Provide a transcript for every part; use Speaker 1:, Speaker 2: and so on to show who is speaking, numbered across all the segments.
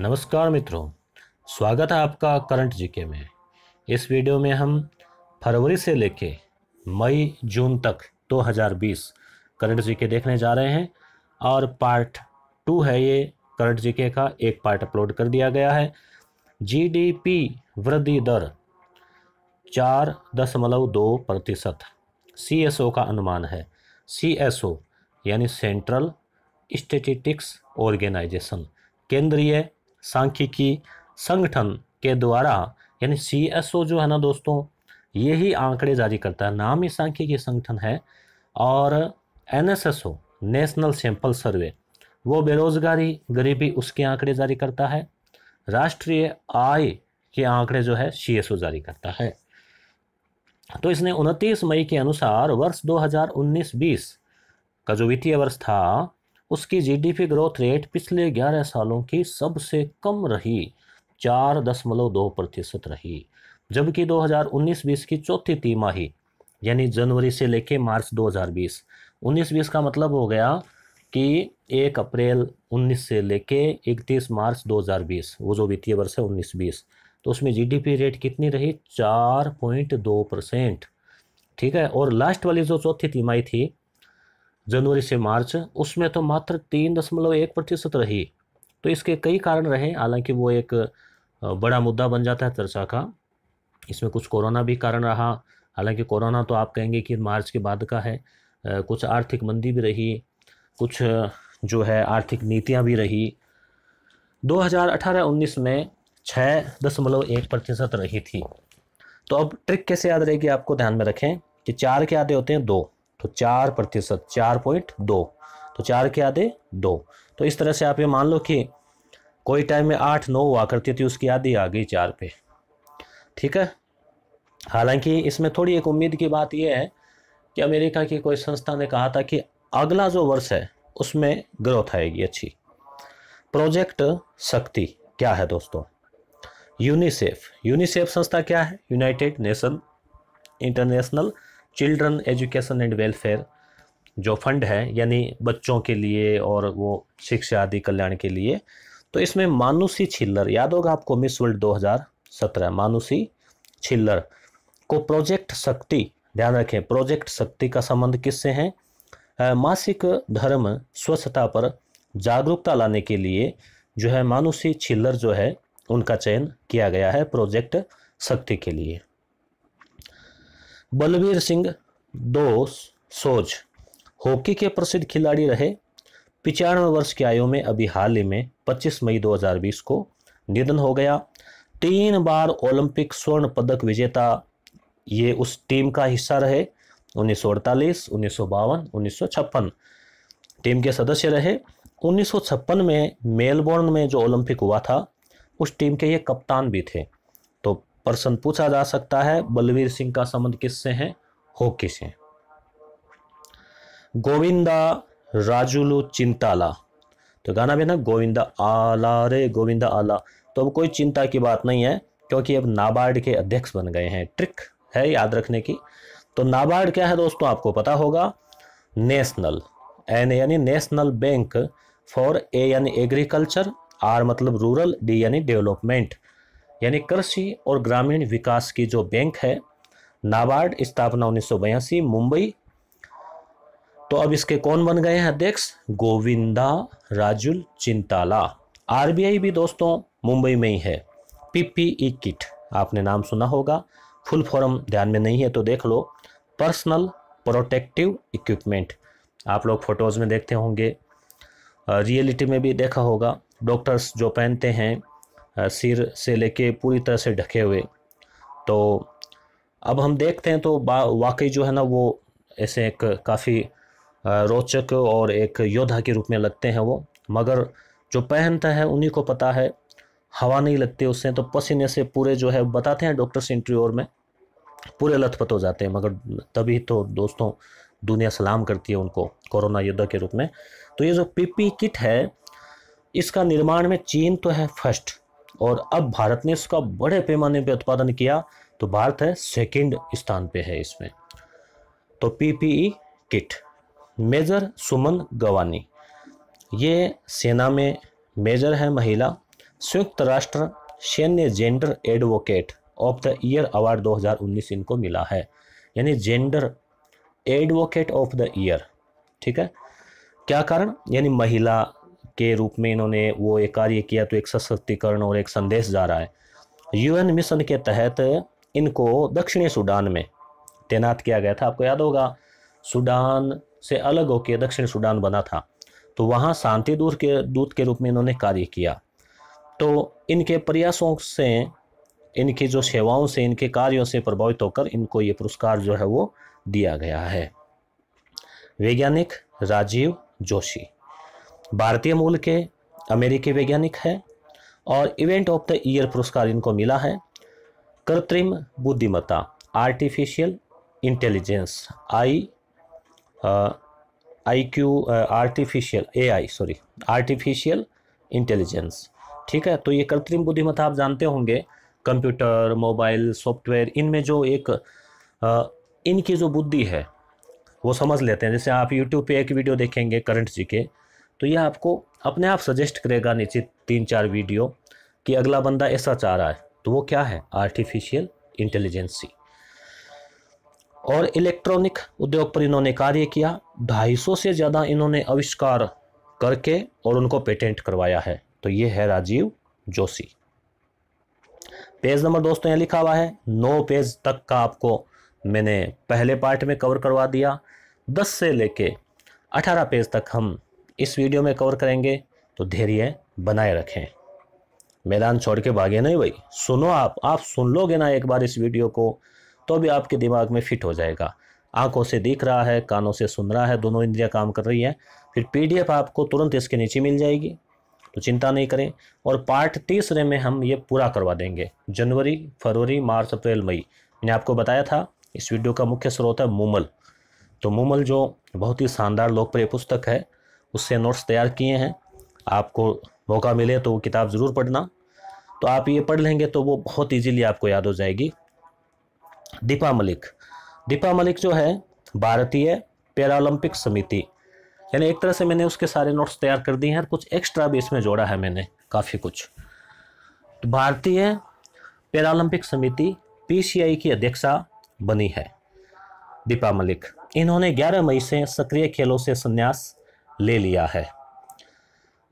Speaker 1: नमस्कार मित्रों, स्वागत है आपका करंट जीके में। इस वीडियो में हम फरवरी से लेके मई, जून तक 2020 करंट जीके देखने जा रहे हैं और पार्ट टू है ये करंट जीके का, एक पार्ट अपलोड कर दिया गया है। जीडीपी वृद्धि दर चार दशमलव दो प्रतिशत सीएसओ का अनुमान है। सीएसओ यानी सेंट्रल स्टेटिस्टिक्स ऑर्गेनाइजेशन केंद्रीय सांख्यिकी संगठन के द्वारा, यानी सीएसओ जो है ना दोस्तों, ये ही आंकड़े जारी करता है। नाम ही सांख्यिकी संगठन है और एनएसएसओ नेशनल सैंपल सर्वे वो बेरोजगारी, गरीबी, उसके आंकड़े जारी करता है। राष्ट्रीय आय के आंकड़े जो है सीएसओ जारी करता है। तो इसने 29 मई के अनुसार वर्ष 2019-20 का जो वित्तीय वर्ष था उसकी जीडीपी ग्रोथ रेट पिछले 11 सालों की सबसे कम रही, चार दशमलव दो प्रतिशत रही। जबकि 2019-20 की चौथी तिमाही, यानी जनवरी से लेके मार्च 2020 19-20 का मतलब हो गया कि 1 अप्रैल 19 से लेके 31 मार्च 2020 वो जो वित्तीय वर्ष है 19-20 तो उसमें जीडीपी रेट कितनी रही? चार पॉइंट दो परसेंट। ठीक है, और लास्ट वाली जो चौथी तिमाही थी जनवरी से मार्च, उसमें तो मात्र तीन दशमलव एक प्रतिशत रही। तो इसके कई कारण रहे, हालाँकि वो एक बड़ा मुद्दा बन जाता है चर्चा का। इसमें कुछ कोरोना भी कारण रहा। हालाँकि कोरोना तो आप कहेंगे कि मार्च के बाद का है। कुछ आर्थिक मंदी भी रही, कुछ जो है आर्थिक नीतियाँ भी रही। 2018-19 में छः दशमलव एक प्रतिशत रही थी। तो अब ट्रिक कैसे याद रहेगी आपको ध्यान में रखें कि चार के आधे होते हैं दो। तो चार प्रतिशत, चार पॉइंट दो। तो चार के आधे दो। तो इस तरह से आप ये मान लो कि कोई टाइम में आठ, नौ हुआ करती थी उसकी आधी आ गई चार पे। ठीक है? हालाँकि इसमें थोड़ी एक उम्मीद की बात यह है कि अमेरिका की कोई संस्था ने कहा था कि अगला जो वर्ष है, उसमें ग्रोथ आएगी अच्छी। प्रोजेक्ट शक्ति क्या है दोस्तों? यूनिसेफ यूनिसेफ संस्था क्या है? United Nation International Children Education and Welfare जो फंड है, यानी बच्चों के लिए और वो शिक्षा आदि, कल्याण के लिए तो इसमें मानुसी छिल्लर, याद होगा आपको मिस वर्ल्ड 2017 मानुसी छिल्लर को प्रोजेक्ट शक्ति, ध्यान रखें, प्रोजेक्ट शक्ति का संबंध किससे है? मासिक धर्म स्वच्छता पर जागरूकता लाने के लिए जो है मानुसी छिल्लर जो है, उनका चयन किया गया है प्रोजेक्ट शक्ति के लिए। बलवीर सिंह, दो सोज। हॉकी के प्रसिद्ध खिलाड़ी रहे। पिचानवे वर्ष की आयु में अभी हाल ही में 25 मई 2020 को निधन हो गया। तीन बार ओलंपिक स्वर्ण पदक विजेता ये उस टीम का हिस्सा रहे। उन्नीस सौ अड़तालीस, उन्नीस सौ बावन, उन्नीस सौ छप्पन टीम के सदस्य रहे। उन्नीस सौ छप्पन में मेलबोर्न में जो ओलंपिक हुआ था, उस टीम के ये कप्तान भी थे। प्रश्न पूछा जा सकता है, बलवीर सिंह का संबंध किससे है हॉकी से गोविंदा राजुलू चिंताला। तो गाना भी ना, गोविंदा आला रे, गोविंदा आला। तो अब कोई चिंता की बात नहीं है, क्योंकि अब नाबार्ड के अध्यक्ष बन गए हैं। ट्रिक है याद रखने की। तो नाबार्ड क्या है दोस्तों, आपको पता होगा, नेशनल। एन यानी नेशनल बैंक फॉर ए यानी एग्रीकल्चर, आर मतलब रूरल, डी यानी डेवलपमेंट। यानी कृषि और ग्रामीण विकास की जो बैंक है, नाबार्ड स्थापना उन्नीस सौ बयासी, मुंबई। तो अब इसके कौन बन गए हैं अध्यक्ष? गोविंदा राजुल चिंताला। आरबीआई भी दोस्तों मुंबई में ही है। पीपीई किट, आपने नाम सुना होगा। फुल फॉर्म ध्यान में नहीं है तो देख लो। पर्सनल प्रोटेक्टिव इक्विपमेंट, आप लोग फ़ोटोज़ में देखते होंगे। रियलिटी में भी देखा होगा। डॉक्टर्स जो पहनते हैं सिर से लेके पूरी तरह से ढके हुए। तो अब हम देखते हैं तो वाकई जो है ना वो ऐसे एक काफ़ी रोचक और एक योद्धा के रूप में लगते हैं वो। मगर जो पहनता है उन्हीं को पता है, हवा नहीं लगती उससे तो पसीने से पूरे जो है बताते हैं डॉक्टर्स इंटरव्यूर में, पूरे लथपथ हो जाते हैं। मगर तभी तो दोस्तों दुनिया सलाम करती है उनको कोरोना योद्धा के रूप में। तो ये जो पीपी किट है, इसका निर्माण में चीन तो है फ़र्स्ट। और अब भारत ने इसका बड़े पैमाने पर उत्पादन किया तो भारत है सेकंड स्थान पे है इसमें। तो PPE kit, major Suman Gawani. ये सेना में मेजर है महिला। संयुक्त राष्ट्र सैन्य gender advocate of the year award 2019 इनको मिला है। यानी gender advocate of the year, ठीक है? क्या कारण? यानी महिला के रूप में इन्होंने वो एक कार्य किया तो एक सशक्तिकरण और एक संदेश जा रहा है। यूएन मिशन के तहत इनको दक्षिणी सूडान में तैनात किया गया था। आपको याद होगा, सूडान से अलग होकर दक्षिण सूडान बना था। तो वहाँ शांति दूर के, दूत के रूप में इन्होंने कार्य किया। तो इनके प्रयासों से, इनकी जो सेवाओं से, इनके कार्यों से प्रभावित होकर इनको ये पुरस्कार जो है वो दिया गया है। वैज्ञानिक राजीव जोशी। भारतीय मूल के अमेरिकी वैज्ञानिक है और इवेंट ऑफ़ द ईयर पुरस्कार इनको मिला है। कृत्रिम बुद्धिमत्ता artificial intelligence I I Q artificial A I sorry artificial intelligence ठीक है तो ये कृत्रिम बुद्धिमत्ता आप जानते होंगे। कंप्यूटर मोबाइल सॉफ्टवेयर इनमें जो एक आ, इनकी जो बुद्धि है वो समझ लेते हैं। जैसे आप यूट्यूब पे एक वीडियो देखेंगे करंट जी के तो ये आपको अपने आप सजेस्ट करेगा नीचे तीन चार वीडियो कि अगला बंदा ऐसा चाह रहा है तो वो क्या है? आर्टिफिशियल इंटेलिजेंसी और इलेक्ट्रॉनिक उद्योग पर इन्होंने कार्य किया 250 से ज़्यादा इन्होंने आविष्कार करके और उनको पेटेंट करवाया है। तो ये है राजीव जोशी। पेज नंबर दोस्तों यहाँ लिखा हुआ है, नौ पेज तक का आपको मैंने पहले पार्ट में कवर करवा दिया। दस से लेके अठारह पेज तक हम इस वीडियो में कवर करेंगे तो धैर्य बनाए रखें। मैदान छोड़ के भागे नहीं भाई। सुनो आप आप सुन लोगे ना एक बार इस वीडियो को तो भी आपके दिमाग में फिट हो जाएगा। आँखों से दिख रहा है, कानों से सुन रहा है, दोनों इंद्रियाँ काम कर रही है। फिर पीडीएफ आपको तुरंत इसके नीचे मिल जाएगी। तो चिंता नहीं करें। और पार्ट तीसरे में हम ये पूरा करवा देंगे। जनवरी, फरवरी, मार्च, अप्रैल, मई। मैंने आपको बताया था, इस वीडियो का मुख्य स्रोत है मूमल। तो मूमल जो बहुत ही शानदार लोकप्रिय पुस्तक है उससे नोट्स तैयार किए हैं। आपको मौका मिले तो वो किताब ज़रूर पढ़ना। तो आप ये पढ़ लेंगे तो वो बहुत इजीली आपको याद हो जाएगी। दीपा मलिक। दीपा मलिक जो है, भारतीय पैरालंपिक समिति। यानी एक तरह से मैंने उसके सारे नोट्स तैयार कर दिए हैं और कुछ एक्स्ट्रा भी इसमें जोड़ा है मैंने, काफ़ी कुछ। तो भारतीय पैरालंपिक समिति पीसीआई की अध्यक्षा बनी है दीपा मलिक। इन्होंने 11 मई से सक्रिय खेलों से संन्यास ले लिया है।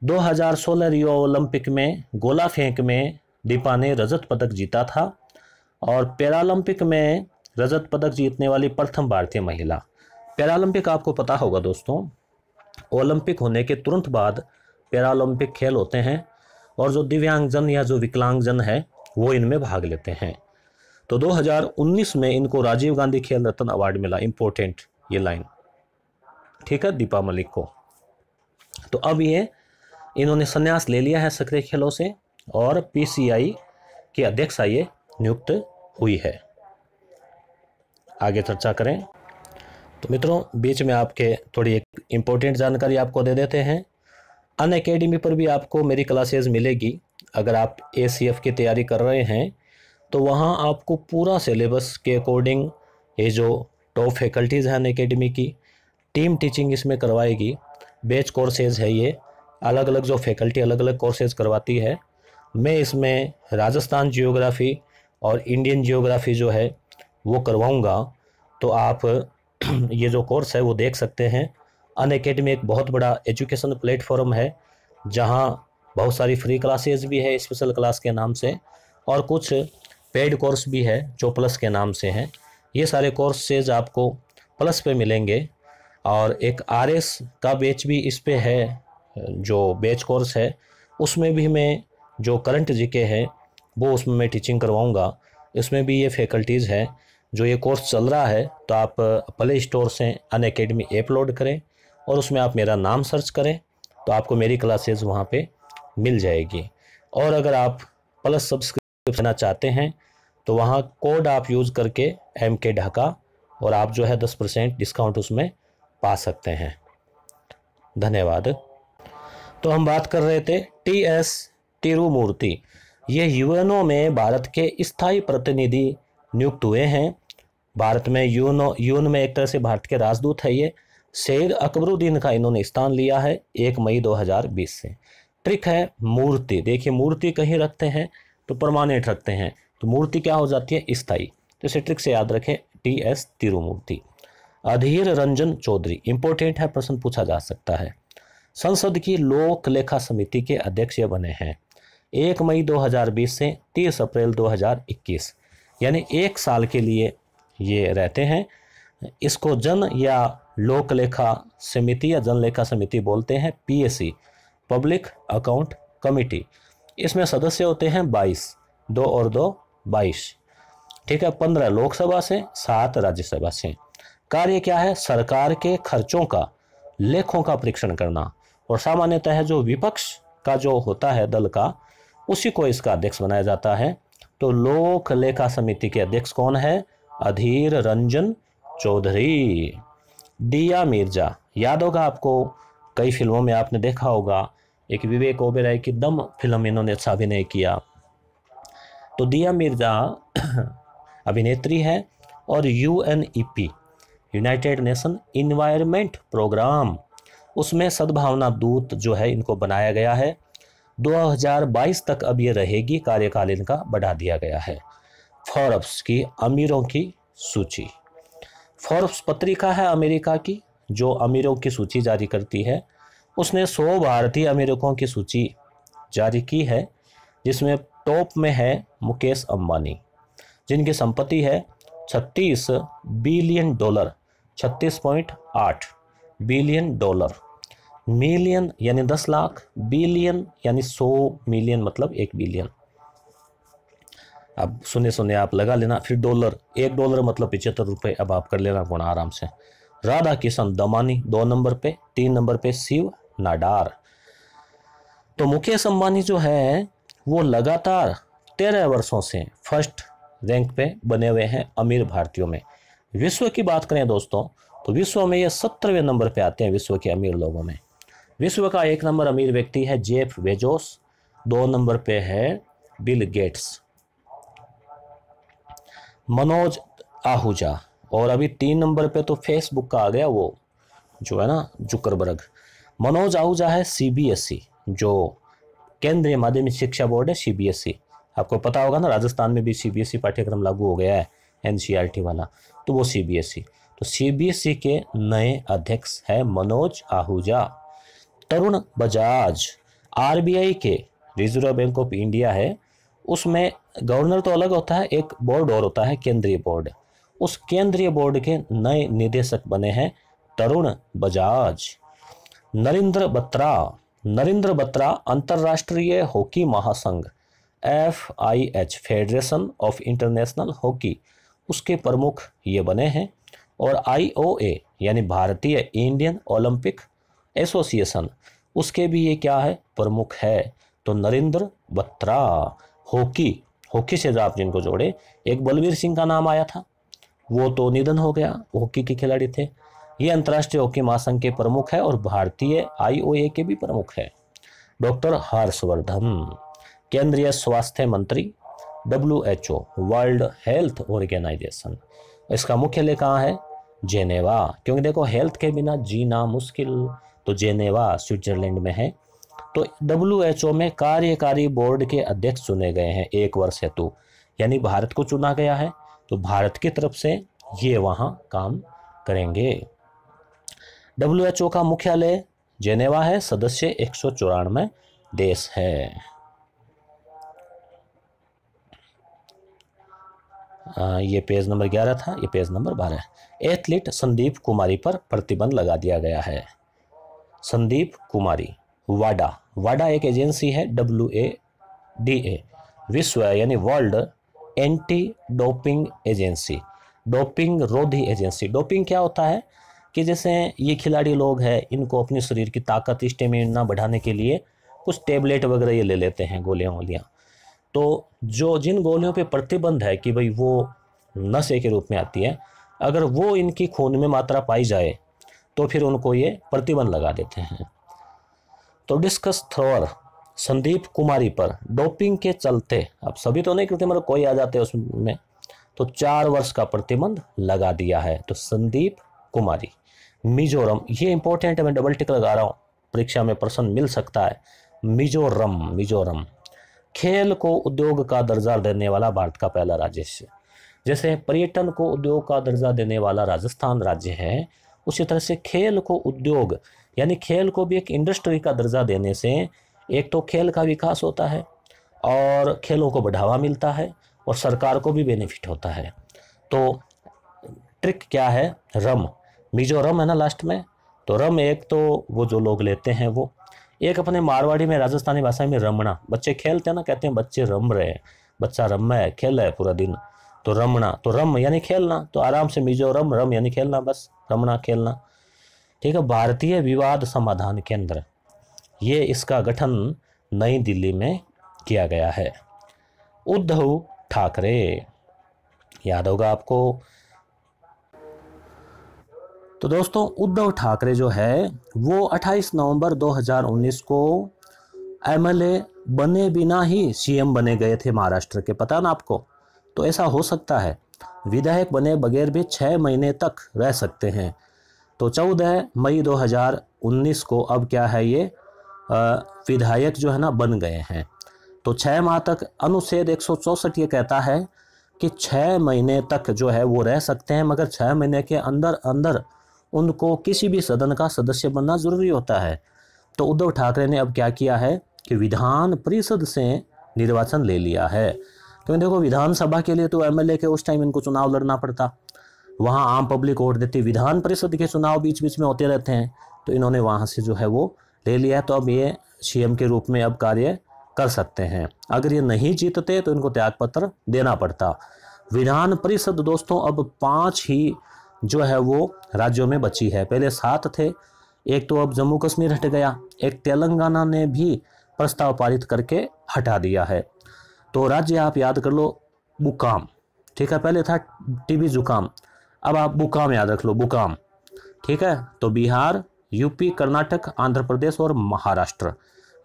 Speaker 1: 2016 रियो ओलंपिक में गोला फेंक में दीपा ने रजत पदक जीता था और पैरालंपिक में रजत पदक जीतने वाली प्रथम भारतीय महिला। पैरालंपिक आपको पता होगा दोस्तों, ओलंपिक होने के तुरंत बाद पैरालंपिक खेल होते हैं और जो दिव्यांगजन या जो विकलांगजन है, वो इनमें भाग लेते हैं। तो 2019 में इनको राजीव गांधी खेल रत्न अवार्ड मिला इम्पोर्टेंट ये लाइन ठीक है, दीपा मलिक को। तो अब ये इन्होंने संन्यास ले लिया है सक्रिय खेलों से और पीसीआई की अध्यक्ष ये नियुक्त हुई है। आगे चर्चा करें। तो मित्रों, बीच में आपके थोड़ी एक इम्पोर्टेंट जानकारी आपको दे देते हैं। अन अकेडमी पर भी आपको मेरी क्लासेस मिलेगी। अगर आप ए की तैयारी कर रहे हैं तो वहाँ आपको पूरा सिलेबस के अकॉर्डिंग ये जो टॉप फैकल्टीज़ हैं अन की टीम टीचिंग इसमें करवाएगी। बेच कोर्सेज है ये। अलग अलग जो फैकल्टी अलग अलग कोर्सेज करवाती है। मैं इसमें राजस्थान जियोग्राफ़ी और इंडियन जियोग्राफ़ी जो है, वो करवाऊँगा। तो आप ये जो कोर्स है, वो देख सकते हैं। अन अकेडमी एक बहुत बड़ा एजुकेशन प्लेटफॉर्म है, जहाँ बहुत सारी फ्री क्लासेज भी है स्पेशल क्लास के नाम से, और कुछ पेड कोर्स भी है जो प्लस के नाम से हैं। ये सारे कोर्सेज आपको प्लस पे मिलेंगे। और एक आर एस का बेच भी इस पे है, जो बेच कोर्स है, उसमें भी मैं जो करंट जीके है, वो उसमें मैं टीचिंग करवाऊँगा। इसमें भी ये फैकल्टीज़ है, जो ये कोर्स चल रहा है तो आप प्ले स्टोर से अन अकेडमी ऐप लोड करें और उसमें आप मेरा नाम सर्च करें तो आपको मेरी क्लासेज वहाँ पे मिल जाएगी। और अगर आप प्लस सब्सक्रिप्शन चाहते हैं तो वहाँ कोड आप यूज़ करके एम के ढाका और आप जो है दस परसेंट डिस्काउंट उसमें पा सकते हैं। धन्यवाद। तो हम बात कर रहे थे टी एस तिरुमूर्ति। ये यूएनओ में भारत के स्थायी प्रतिनिधि नियुक्त हुए हैं। भारत में यूनो, यून में एक तरह से भारत के राजदूत है ये। सैद अकबरुद्दीन का इन्होंने स्थान लिया है एक मई 2020 से। ट्रिक है मूर्ति। देखिए, मूर्ति कहीं रखते हैं तो परमानेंट रखते हैं। तो मूर्ति क्या हो जाती है? स्थायी तो इसे ट्रिक से याद रखें, T S Tirumurti. Adhir Ranjan Chowdhury. Important है, प्रश्न पूछा जा सकता है। संसद की लोक लेखा समिति के अध्यक्ष बने हैं। एक मई 2020 से 30 अप्रैल 2021 यानी एक साल के लिए ये रहते हैं। इसको जन या लोक लेखा समिति या जन लेखा समिति बोलते हैं पीएससी पब्लिक अकाउंट कमिटी इसमें सदस्य होते हैं 22 दो और दो बाईस। ठीक है, पंद्रह लोकसभा से सात राज्यसभा से। कार्य क्या है? सरकार के खर्चों का, लेखों का परीक्षण करना। और सामान्यतः जो विपक्ष का जो होता है दल का, उसी को इसका अध्यक्ष बनाया जाता है। तो लोक लेखा समिति के अध्यक्ष कौन है? अधीर रंजन चौधरी। दिया मिर्ज़ा, याद होगा आपको, कई फ़िल्मों में आपने देखा होगा, एक विवेक ओबेराय की दम फ़िल्म इन्होंने अच्छा अभिनय किया। तो दिया मिर्ज़ा अभिनेत्री है और U N E P United Nation environment programme. उसमें सद्भावना दूत जो है, इनको बनाया गया है। 2022 तक अब ये रहेगी कार्यकाल इनका बढ़ा दिया गया है। फॉर्ब्स की अमीरों की सूची। फॉर्ब्स पत्रिका है अमेरिका की, जो अमीरों की सूची जारी करती है। उसने 100 भारतीय अमेरिकों की सूची जारी की है, जिसमें टॉप में है मुकेश अंबानी, जिनकी संपत्ति है 36 billion dollar. 36.8 billion dollar. Million यानी 10 लाख, बिलियन यानी 100 मिलियन मतलब एक बिलियन। अब सुने सुने आप लगा लेना, फिर डॉलर, एक डॉलर मतलब पिछहत्तर रुपये अब आप कर लेना गुणा आराम से। राधा किशन दमानी, दो नंबर पे, तीन नंबर पे शिव नाडार। तो मुकेश अंबानी जो है, वो लगातार तेरह वर्षों से फ़र्स्ट रैंक पे बने हुए हैं अमीर भारतीयों में। विश्व की बात करें दोस्तों तो विश्व में ये सत्तरवें नंबर पे आते हैं विश्व के अमीर लोगों में। विश्व का एक नंबर अमीर व्यक्ति है जेफ वेजोस, दो नंबर पे है बिल गेट्स। मनोज आहूजा, और अभी तीन नंबर पे तो फेसबुक का आ गया वो, जो है ना, जुकरबर्ग। मनोज आहूजा है सीबीएसई जो केंद्रीय माध्यमिक शिक्षा बोर्ड है सीबीएसई आपको पता होगा ना, राजस्थान में भी सीबीएसई पाठ्यक्रम लागू हो गया है। एनसीईआरटी वाला तो वो सीबीएसई। तो सीबीएसई के नए अध्यक्ष है मनोज आहूजा। तरुण बजाज, आरबीआई के रिज़र्व बैंक ऑफ़ इंडिया है। उसमें गवर्नर तो अलग होता है, एक बोर्ड और होता है, केंद्रीय बोर्ड। उस केंद्रीय बोर्ड के नए निदेशक बने हैं तरुण बजाज। नरेंद्र बत्रा नरेंद्र बत्रा अंतर्राष्ट्रीय हॉकी महासंघ F I H Federation of International hockey. उसके प्रमुख ये बने हैं और आई ओ ए यानी भारतीय इंडियन ओलंपिक एसोसिएशन, उसके भी ये क्या है? प्रमुख है। तो नरेंद्र बत्रा, हॉकी हॉकी से आप जिनको जोड़े, एक बलवीर सिंह का नाम आया था। वो तो निधन हो गया, हॉकी के खिलाड़ी थे। ये अंतर्राष्ट्रीय हॉकी महासंघ के प्रमुख है और भारतीय आईओए के भी प्रमुख है। डॉक्टर हर्षवर्धन, केंद्रीय स्वास्थ्य मंत्री W H O World Health Organization इसका मुख्यालय कहाँ है? जेनेवा। क्योंकि देखो हेल्थ के बिना जीना मुश्किल। तो जेनेवा स्विट्जरलैंड में है। तो डब्ल्यू एच ओ में कार्यकारी बोर्ड के अध्यक्ष चुने गए हैं एक वर्ष हेतु। यानी भारत को चुना गया है। तो भारत की तरफ़ से ये वहाँ काम करेंगे। डब्ल्यू एच ओ का मुख्यालय जेनेवा है। सदस्य एक सौ चौरानवे देश है आ, ये पेज नंबर ग्यारह था, ये पेज नंबर बारह। एथलीट संदीप कुमारी पर प्रतिबंध लगा दिया गया है। संदीप कुमारी, वाडा। वाडा एक एजेंसी है डब्ल्यू ए डी ए विश्व, यानी World Anti Doping Agency. Doping रोधी एजेंसी। डोपिंग क्या होता है? कि जैसे ये खिलाड़ी लोग हैं, इनको अपने शरीर की ताकत, स्टेमिना बढ़ाने के लिए कुछ टेबलेट वगैरह ये ले लेते हैं गोलियाँ वोलियाँ तो जो जिन गोलियों पे प्रतिबंध है कि भाई वो नशे के रूप में आती है, अगर वो इनकी खून में मात्रा पाई जाए तो फिर उनको ये प्रतिबंध लगा देते हैं। तो डिस्कस थ्रोअर संदीप कुमारी पर डोपिंग के चलते, अब सभी तो नहीं करते मगर कोई आ जाते उसमें तो चार वर्ष का प्रतिबंध लगा दिया है। तो संदीप कुमारी, मिजोरम, ये इंपॉर्टेंट है, मैं डबल टिक लगा रहा हूँ, परीक्षा में प्रश्न मिल सकता है। मिजोरम मिजोरम। खेल को उद्योग का दर्जा देने वाला भारत का पहला राज्य है। जैसे पर्यटन को उद्योग का दर्जा देने वाला राजस्थान राज्य है, उसी तरह से खेल को उद्योग, यानी खेल को भी एक इंडस्ट्री का दर्जा देने से एक तो खेल का विकास होता है और खेलों को बढ़ावा मिलता है और सरकार को भी बेनिफिट होता है। तो ट्रिक क्या है? रम। मिजोरम है ना लास्ट में? तो रम एक तो वो जो लोग लेते हैं वो एक अपने मारवाड़ी में, राजस्थानी भाषा में रमना बच्चे खेलते हैं ना, कहते हैं बच्चे रम रहे हैं। बच्चा रम है, खेल है पूरा दिन। तो रमना तो रम यानी खेलना। तो आराम से मिजोरम रम यानी खेलना बस रमना खेलना। ठीक है, भारतीय विवाद समाधान केंद्र। ये इसका गठन नई दिल्ली में किया गया है। उद्धव ठाकरे, याद होगा आपको तो दोस्तों, उद्धव ठाकरे जो है, वो 28 नवंबर 2019 को एमएलए बने बिना ही सीएम बने गए थे महाराष्ट्र के। पता ना आपको? तो ऐसा हो सकता है। विधायक बने बगैर भी छः महीने तक रह सकते हैं। तो 14 मई 2019 को अब क्या है ये? विधायक जो है ना, बन गए हैं। तो छः माह तक अनुच्छेद एक ये कहता है कि छः महीने तक जो है वो रह सकते हैं, मगर छः महीने के अंदर अंदर उनको किसी भी सदन का सदस्य बनना ज़रूरी होता है। तो उद्धव ठाकरे ने अब क्या किया है कि विधान परिषद से निर्वाचन ले लिया है। क्योंकि देखो, विधानसभा के लिए तो एमएलए के उस टाइम इनको चुनाव लड़ना पड़ता। वहाँ आम पब्लिक वोट देती। विधान परिषद के चुनाव बीच बीच में होते रहते हैं। तो इन्होंने वहाँ से जो है वो ले लिया है। तो अब ये सीएम के रूप में अब कार्य कर सकते हैं। अगर ये नहीं जीतते तो इनको त्यागपत्र देना पड़ता। विधान परिषद दोस्तों, अब पाँच ही जो है वो राज्यों में बची है। पहले सात थे, एक तो अब जम्मू कश्मीर हट गया, एक तेलंगाना ने भी प्रस्ताव पारित करके हटा दिया है। तो राज्य आप याद कर लो बुकाम ठीक है? पहले था टीबी जुकाम, अब आप बुकाम याद रख लो बुकाम ठीक है? तो बिहार, यूपी, कर्नाटक, आंध्र प्रदेश और महाराष्ट्र,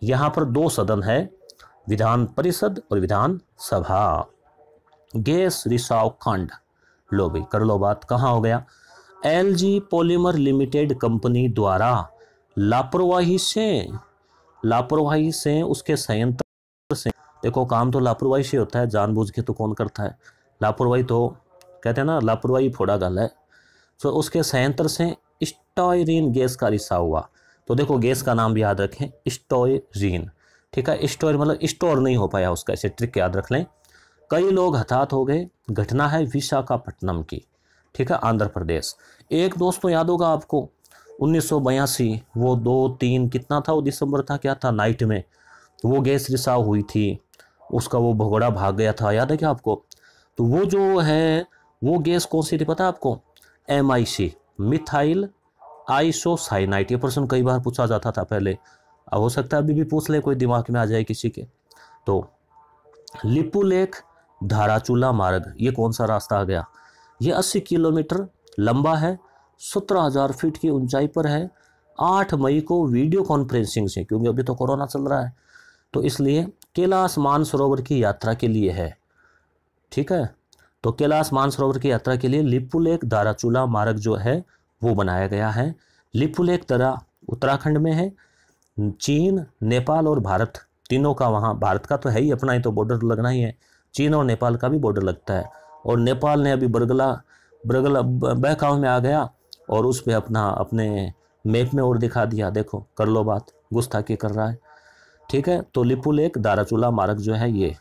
Speaker 1: यहाँ पर दो सदन है, विधान परिषद और विधान सभा। गैस रिसाव खंड लो भाई, कर लो बात, कहाँ हो गया? एलजी पॉलीमर लिमिटेड कंपनी द्वारा लापरवाही से लापरवाही से उसके संयंत्र से। देखो, काम तो लापरवाही से होता है, जानबूझ के तो कौन करता है? लापरवाही तो कहते हैं ना, लापरवाही फोड़ा गल है। तो उसके संयंत्र से स्टोरीन गैस का रिसा हुआ। तो देखो, गैस का नाम भी याद रखें स्टोरीन ठीक है स्टोर मतलब स्टोर नहीं हो पाया उसका, ऐसे ट्रिक याद रख लें। कई लोग हताहत हो गए। घटना है विशाखापट्टनम की। ठीक है, आंध्र प्रदेश। एक दोस्तों याद होगा आपको, उन्नीस सौ बयासी, वो दो तीन कितना था, वो दिसंबर था, क्या था, नाइट में। वो गैस रिसाव हुई थी, उसका वो भगोड़ा भाग गया था, याद है क्या आपको? तो वो जो है, वो गैस कौन सी थी पता है आपको? M I C methyl isocyanate ये प्रश्न कई बार पूछा जाता था पहले। अब हो सकता है अभी भी पूछ ले, कोई दिमाग में आ जाए किसी के। तो लिपुलेख धाराचूला मार्ग, ये कौन सा रास्ता आ गया? ये 80 किलोमीटर लंबा है, सत्रह हज़ार फीट की ऊंचाई पर है। आठ मई को वीडियो कॉन्फ्रेंसिंग से, क्योंकि अभी तो कोरोना चल रहा है। तो इसलिए कैलाश मानसरोवर की यात्रा के लिए है। ठीक है? तो कैलाश मानसरोवर की यात्रा के लिए लिपुलेख दाराचूला मार्ग जो है, वो बनाया गया है। लिपुलेख दरा उत्तराखंड में है। चीन, नेपाल और भारत, तीनों का वहाँ, भारत का तो है ही, अपना ही तो बॉर्डर लगना ही है। चीन और नेपाल का भी बॉर्डर लगता है। और नेपाल ने अभी बरगला बरगला बहकाव में आ गया और उस पर अपना, अपने मैप में और दिखा दिया। देखो, कर लो बात, गुस्ताखी कर रहा है। ठीक है तो लिपु लेक, दाराचूला मार्ग जो है ये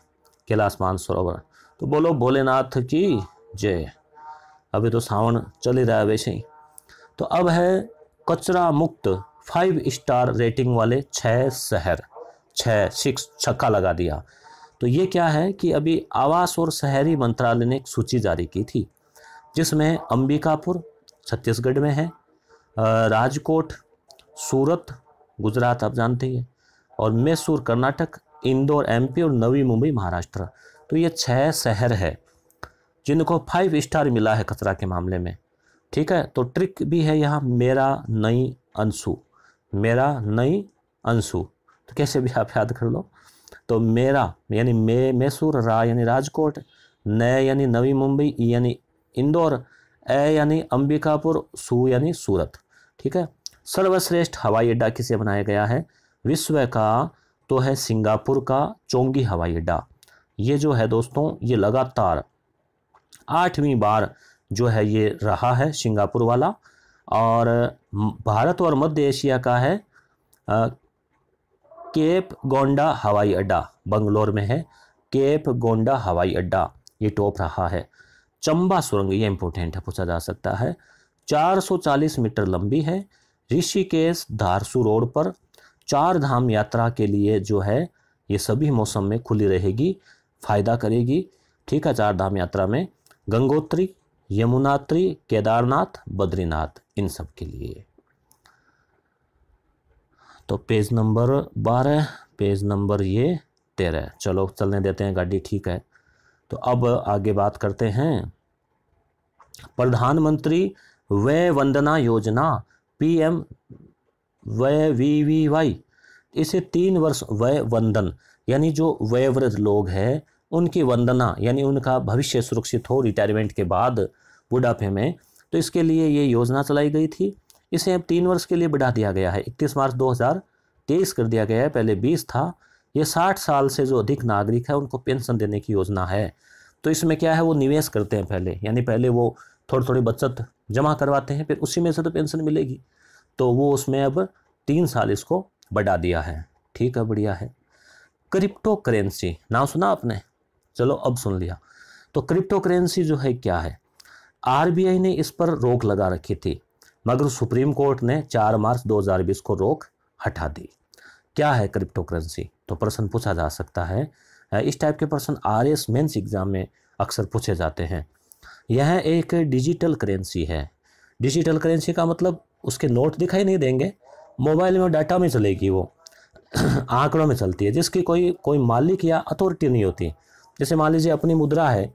Speaker 1: कैलाश मानसरोवर तो बोलो, भोलेनाथ की जय। अभी तो सावन चल ही रहा है वैसे ही। तो अब है कचरा मुक्त फाइव स्टार रेटिंग वाले छः शहर छः सिक्स छक्का लगा दिया। तो ये क्या है कि अभी आवास और शहरी मंत्रालय ने एक सूची जारी की थी, जिसमें अंबिकापुर छत्तीसगढ़ में है राजकोट, सूरत, गुजरात, आप जानते हैं और मैसूर, कर्नाटक, इंदौर, एमपी और नवी मुंबई, महाराष्ट्र। तो ये छः शहर है, जिनको फाइव स्टार मिला है कचरा के मामले में। ठीक है तो ट्रिक भी है यहाँ, मेरा नई अंशु, मेरा नई अंशु। तो कैसे भी आप याद कर लो तो मेरा, यानी मे, मैसूर रा, यानी राजकोट नए यानी नवी मुंबई, यानी इंदौर ए यानी अंबिकापुर, सू, यानी सूरत। ठीक है? सर्वश्रेष्ठ हवाई अड्डा किसे बनाया गया है? विश्व का तो है सिंगापुर का चोंगी हवाई अड्डा। ये जो है दोस्तों, ये लगातार आठवीं बार जो है ये रहा है सिंगापुर वाला। और भारत और मध्य एशिया का है केप गोंडा हवाई अड्डा, बंगलोर में है। केप गोंडा हवाई अड्डा, ये टॉप रहा है। चंबा सुरंग, ये इंपॉर्टेंट है, पूछा जा सकता है। 440 मीटर लंबी है। ऋषिकेश धारसू रोड पर चार धाम यात्रा के लिए जो है, ये सभी मौसम में खुली रहेगी, फ़ायदा करेगी। ठीक है, चार धाम यात्रा में। गंगोत्री, यमुनात्री, केदारनाथ, बद्रीनाथ, इन सब के लिए। तो पेज नंबर बारह, पेज नंबर ये तेरह। चलो, चलने देते हैं गाड़ी, ठीक है। तो अब आगे बात करते हैं। प्रधानमंत्री वय वंदना योजना, पीएम वय वी वी वाई। इसे तीन वर्ष वय वंदन, यानी जो वयवृद्ध लोग हैं, उनकी वंदना, यानी उनका भविष्य सुरक्षित हो रिटायरमेंट के बाद बुढ़ापे में तो इसके लिए ये योजना चलाई गई थी। इसे अब तीन वर्ष के लिए बढ़ा दिया गया है। इकतीस मार्च 2023 कर दिया गया है। पहले 20 था। ये 60 साल से जो अधिक नागरिक है, उनको पेंशन देने की योजना है। तो इसमें क्या है? वो निवेश करते हैं पहले। यानी पहले वो थोड़ी थोड़ी बचत जमा करवाते हैं, फिर उसी में से तो पेंशन मिलेगी। तो वो उसमें अब तीन साल इसको बढ़ा दिया है। ठीक है, बढ़िया है। क्रिप्टो करेंसी नाम सुना आपने? चलो अब सुन लिया। तो क्रिप्टो करेंसी जो है, क्या है? आरबीआई ने इस पर रोक लगा रखी थी। मगर सुप्रीम कोर्ट ने 4 मार्च 2020 को रोक हटा दी। क्या है क्रिप्टो करेंसी तो प्रश्न पूछा जा सकता है। इस टाइप के प्रश्न आर एस मेन्स एग्ज़ाम में अक्सर पूछे जाते हैं। यह एक डिजिटल करेंसी है। डिजिटल करेंसी का मतलब उसके नोट दिखाई नहीं देंगे। मोबाइल में डाटा में चलेगी वो। आंकड़ों में चलती है, जिसकी कोई कोई मालिक या अथॉरिटी नहीं होती। जैसे मान लीजिए अपनी मुद्रा है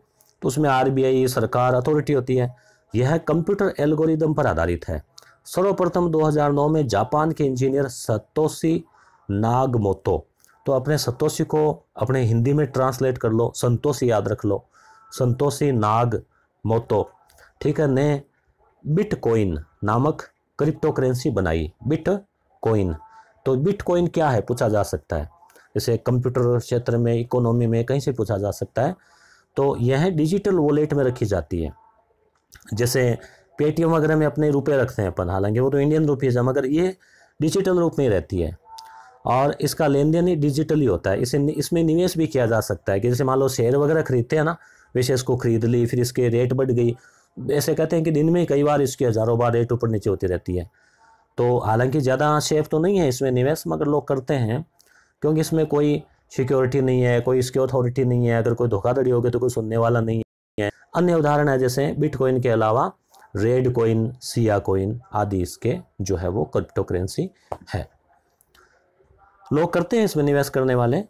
Speaker 1: तो उसमें आरबीआई सरकार अथॉरिटी होती है। यह कंप्यूटर एल्गोरिदम पर आधारित है। सर्वप्रथम 2009 में जापान के इंजीनियर सतोशी नागमोतो। तो अपने सतोशी को अपने हिंदी में ट्रांसलेट कर लो संतोषी याद रख लो। संतोषी नाग मोतो ठीक है, ने बिटकॉइन नामक क्रिप्टो करेंसी बनाई। बिट कोइन तो बिट कोइन क्या है? पूछा जा सकता है। जैसे कंप्यूटर क्षेत्र में, इकोनॉमी में कहीं से पूछा जा सकता है। तो यह डिजिटल वॉलेट में रखी जाती है। जैसे पेटीएम वगैरह में अपने रुपए रखते हैं अपन, हालाँकि वो तो इंडियन रुपीज़ है, मगर ये डिजिटल रूप में रहती है। और इसका लेन देन ही डिजिटली होता है। इसे इसमें निवेश भी किया जा सकता है कि जैसे मान लो शेयर वगैरह खरीदते हैं ना, वैसे इसको खरीद ली, फिर इसके रेट बढ़ गई। ऐसे कहते हैं कि दिन में कई बार इसकी हज़ारों बार रेट ऊपर नीचे होती रहती है। तो हालाँकि ज़्यादा सेफ़ तो नहीं है इसमें निवेश, मगर लोग करते हैं, क्योंकि इसमें कोई सिक्योरिटी नहीं है, कोई इसकी अथॉरिटी नहीं है। अगर कोई धोखाधड़ी होगी तो कोई सुनने वाला नहीं है। अन्य उदाहरण है जैसे बिटकॉइन के अलावा रेड कोइन सिया कोइन आदि इसके जो है वो क्रिप्टो करेंसी है। लोग करते हैं इसमें निवेश करने वाले।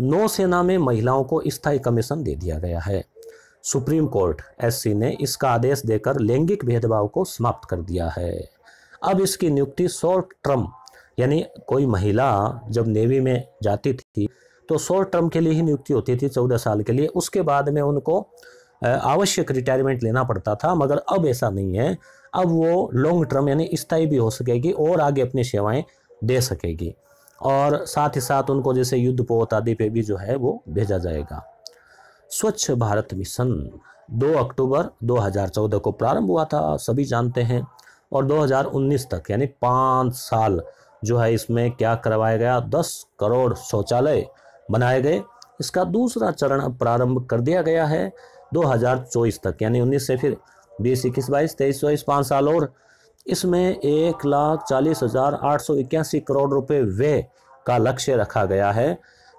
Speaker 1: नौसेना में महिलाओं को स्थायी कमीशन दे दिया गया है। सुप्रीम कोर्ट एससी ने इसका आदेश देकर लैंगिक भेदभाव को समाप्त कर दिया है। अब इसकी नियुक्ति शॉर्ट टर्म यानी कोई महिला जब नेवी में जाती थी तो शॉर्ट टर्म के लिए ही नियुक्ति होती थी चौदह साल के लिए। उसके बाद में उनको आवश्यक रिटायरमेंट लेना पड़ता था, मगर अब ऐसा नहीं है। अब वो लॉन्ग टर्म यानी स्थायी भी हो सकेगी और आगे अपनी सेवाएँ दे सकेगी। और साथ ही साथ उनको जैसे युद्ध पोत आदि पे भी जो है वो भेजा जाएगा। स्वच्छ भारत मिशन 2 अक्टूबर 2014 को प्रारंभ हुआ था, सभी जानते हैं। और 2019 तक यानी पाँच साल जो है इसमें क्या करवाया गया? 10 करोड़ शौचालय बनाए गए। इसका दूसरा चरण अब प्रारंभ कर दिया गया है। 2024 तक, यानी 19 से फिर 20 इक्कीस, बाईस, तेईस, चौबीस, पाँच साल और इसमें एक लाख चालीस हज़ार आठ सौ इक्यासी करोड़ रुपए व्यय का लक्ष्य रखा गया है।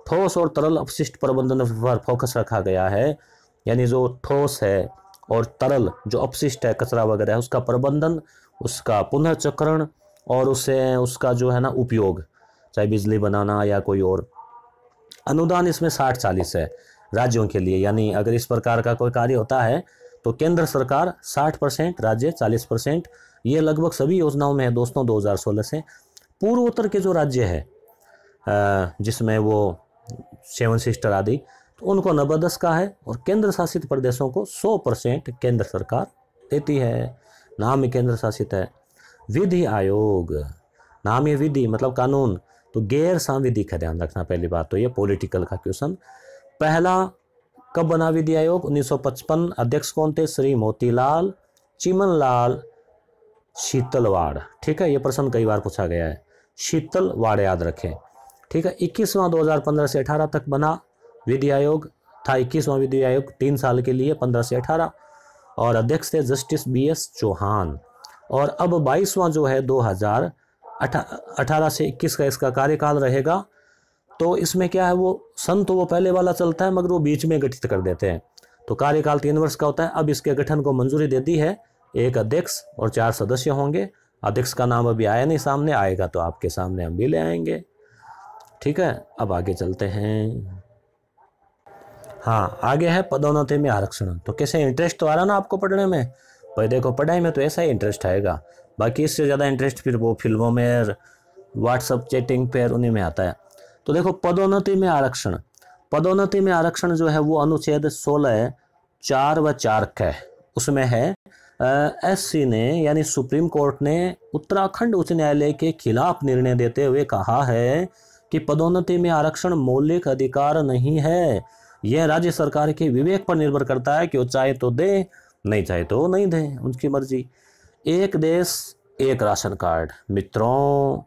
Speaker 1: ठोस और तरल अपशिष्ट प्रबंधन पर फोकस रखा गया है, यानी जो ठोस है और तरल जो अपशिष्ट है, कचरा वगैरह है, उसका प्रबंधन, उसका पुनर्चक्रण और उससे उसका जो है ना उपयोग, चाहे बिजली बनाना या कोई और। अनुदान इसमें साठ चालीस है। राज्यों के लिए। यानी अगर इस प्रकार का कोई कार्य होता है तो केंद्र सरकार 60 परसेंट, राज्य 40 परसेंट, ये लगभग सभी योजनाओं में है, दोस्तों 2016 से। पूर्वोत्तर के जो राज्य है जिसमें वो सेवन सिस्टर आदि तो उनको नब्बे दस का है और केंद्र शासित प्रदेशों को सौ परसेंट केंद्र सरकार देती है। नाम ही केंद्र शासित है। विधि आयोग। नाम ये विधि मतलब कानून। तो गैर सांविधिक है, ध्यान रखना पहली बात तो ये, पॉलिटिकल का क्वेश्चन। पहला कब बना विधि आयोग? 1955 अध्यक्ष कौन थे? श्री मोतीलाल चिमन लाल शीतलवाड़। ठीक है, ये प्रश्न कई बार पूछा गया है। शीतलवाड़ याद रखें। ठीक है, इक्कीसवां 2015 से 18 तक बना विधि आयोग था। इक्कीसवां विधि आयोग तीन साल के लिए, पंद्रह से अठारह। और अध्यक्ष थे जस्टिस बी एस चौहान। और अब बाईसवां जो है दो हज़ार अठारह से इक्कीस का इसका कार्यकाल रहेगा। तो इसमें क्या है, वो सन तो वो पहले वाला चलता है, मगर वो बीच में गठित कर देते हैं। तो कार्यकाल तीन वर्ष का होता है। अब इसके गठन को मंजूरी दे दी है एक अध्यक्ष और चार सदस्य होंगे। अध्यक्ष का नाम अभी आया नहीं सामने, आएगा तो आपके सामने हम भी ले आएँगे। ठीक है, अब आगे चलते हैं। हाँ आगे है पदोन्नति में आरक्षण। तो कैसे इंटरेस्ट तो आ रहा ना आपको पढ़ने में? भाई देखो, पढ़ाई में तो ऐसा ही इंटरेस्ट आएगा। बाकी इससे ज़्यादा इंटरेस्ट फिर वो फ़िल्मों में व्हाट्सअप चैटिंग पर उन्हीं में आता है। तो देखो, पदोन्नति में आरक्षण। पदोन्नति में आरक्षण जो है, वो अनुच्छेद सोलह चार व चार क उसमें है एस सी ने, यानी सुप्रीम कोर्ट ने उत्तराखंड उच्च न्यायालय के खिलाफ निर्णय देते हुए कहा है कि पदोन्नति में आरक्षण मौलिक अधिकार नहीं है। यह राज्य सरकार के विवेक पर निर्भर करता है कि वो चाहे तो दे, नहीं चाहे तो नहीं दे, उनकी मर्ज़ी। एक देश, एक राशन कार्ड। मित्रों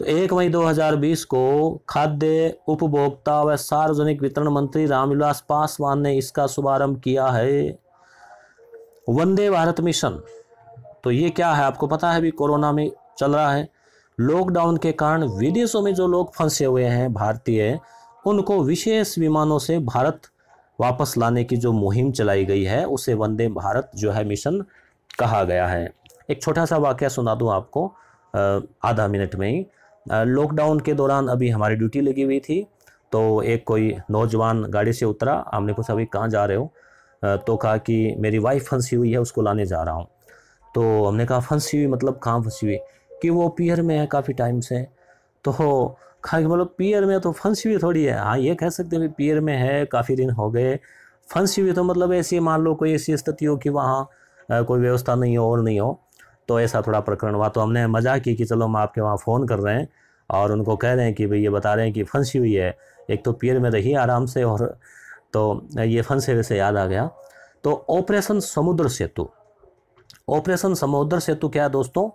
Speaker 1: तो एक मई 2020 को खाद्य उपभोक्ता व सार्वजनिक वितरण मंत्री रामविलास पासवान ने इसका शुभारंभ किया है। वंदे भारत मिशन। तो ये क्या है, आपको पता है, अभी कोरोना में चल रहा है। लॉकडाउन के कारण विदेशों में जो लोग फंसे हुए हैं, भारतीय, उनको विशेष विमानों से भारत वापस लाने की जो मुहिम चलाई गई है, उसे वंदे भारत जो है मिशन कहा गया है। एक छोटा सा वाक्य सुना दूँ आपको आधा मिनट में ही। लॉकडाउन के दौरान अभी हमारी ड्यूटी लगी हुई थी तो एक कोई नौजवान गाड़ी से उतरा, हमने पूछा अभी कहाँ जा रहे हो? तो कहा कि, मेरी वाइफ फंसी हुई है, उसको लाने जा रहा हूँ। तो हमने कहा, फंसी हुई? मतलब कहाँ फंसी हुई? कि वो पियर में है काफ़ी टाइम से। तो खा मतलब पियर में तो फंसी हुई थोड़ी है। हाँ ये कह सकते हैं पियर में है, काफ़ी दिन हो गए। फंसी हुई तो मतलब ऐसी, मान लो कोई ऐसी स्थिति हो कि वहाँ कोई व्यवस्था नहीं हो और नहीं हो। तो ऐसा थोड़ा प्रकरण हुआ। तो हमने मज़ाक की कि चलो हम आपके वहाँ फ़ोन कर रहे हैं और उनको कह रहे हैं कि भाई ये बता रहे हैं कि फंसी हुई है, एक तो पियर में रही आराम से और तो ये फंसे से याद आ गया। तो ऑपरेशन समुद्र सेतु, ऑपरेशन समुद्र सेतु क्या है दोस्तों?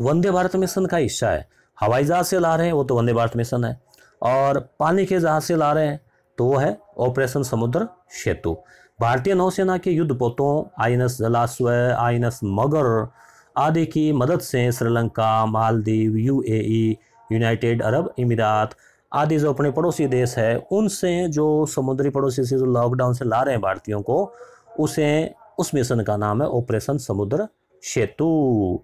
Speaker 1: वंदे भारत मिशन का हिस्सा है। हवाई जहाज़ से ला रहे हैं, वो तो वंदे भारत मिशन है। और पानी के जहाज़ से ला रहे हैं तो वो है ऑपरेशन समुद्र सेतु। भारतीय नौसेना के युद्ध पोतों I N S Jalashwa I N S Magar आदि की मदद से Sri Lanka, Maldives, UAE, United Arab Emirates आदि जो अपने पड़ोसी देश है, उनसे जो समुद्री पड़ोसी से जो लॉकडाउन से ला रहे हैं भारतीयों को, उसे, उस मिशन का नाम है ऑपरेशन समुद्र सेतु।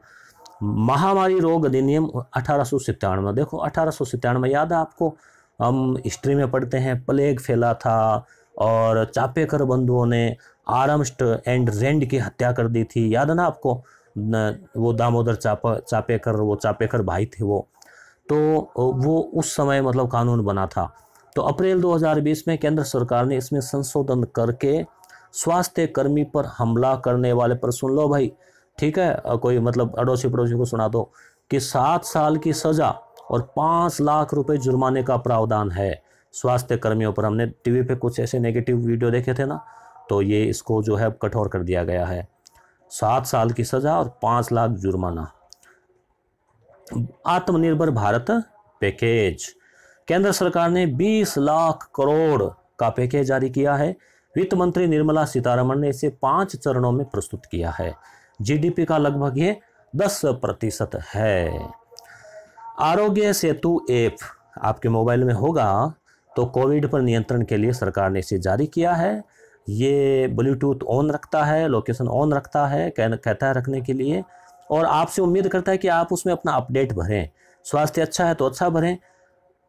Speaker 1: महामारी रोग अधिनियम अठारह देखो अठारह याद है आपको? हम हिस्ट्री में पढ़ते हैं प्लेग फैला था और चापेकर बंधुओं ने आरमस्ट एंड रेंड की हत्या कर दी थी, याद है ना आपको? वो दामोदर चापा, चापेकर वो चापेकर भाई थे वो। तो वो उस समय मतलब कानून बना था। तो अप्रैल 2020 में केंद्र सरकार ने इसमें संशोधन करके स्वास्थ्य कर्मी पर हमला करने वाले, पर सुन लो भाई, ठीक है? कोई मतलब अड़ोसी पड़ोसी को सुना दो, कि सात साल की सज़ा और पाँच लाख रुपए जुर्माने का प्रावधान है स्वास्थ्य कर्मियों पर। हमने टीवी पे कुछ ऐसे नेगेटिव वीडियो देखे थे ना तो ये इसको जो है कठोर कर दिया गया है। सात साल की सज़ा और पाँच लाख जुर्माना। आत्मनिर्भर भारत पैकेज। केंद्र सरकार ने 20 लाख करोड़ का पैकेज जारी किया है। वित्त मंत्री निर्मला सीतारमण ने इसे पाँच चरणों में प्रस्तुत किया है। जीडीपी का लगभग ये दस प्रतिशत है। आरोग्य सेतु ऐप आपके मोबाइल में होगा तो कोविड पर नियंत्रण के लिए सरकार ने इसे जारी किया है। ये ब्लूटूथ ऑन रखता है लोकेशन ऑन रखता है कह, कहता है रखने के लिए। और आपसे उम्मीद करता है कि आप उसमें अपना अपडेट भरें। स्वास्थ्य अच्छा है तो अच्छा भरें।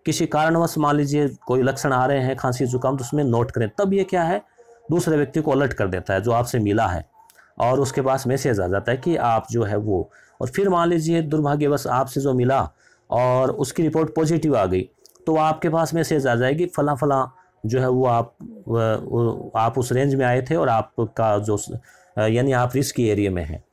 Speaker 1: किसी कारणवश मान लीजिए कोई लक्षण आ रहे हैं खांसी जुकाम तो उसमें नोट करें। तब ये क्या है? दूसरे व्यक्ति को अलर्ट कर देता है जो आपसे मिला है। और उसके पास मैसेज आ जाता है कि आप जो है वो। और फिर मान लीजिए दुर्भाग्यवश आपसे जो मिला और उसकी रिपोर्ट पॉजिटिव आ गई तो आपके पास मैसेज आ जाएगी फला फला जो है वो आप वो आप उस रेंज में आए थे और आपका जो यानी आप रिस्क एरिया में हैं।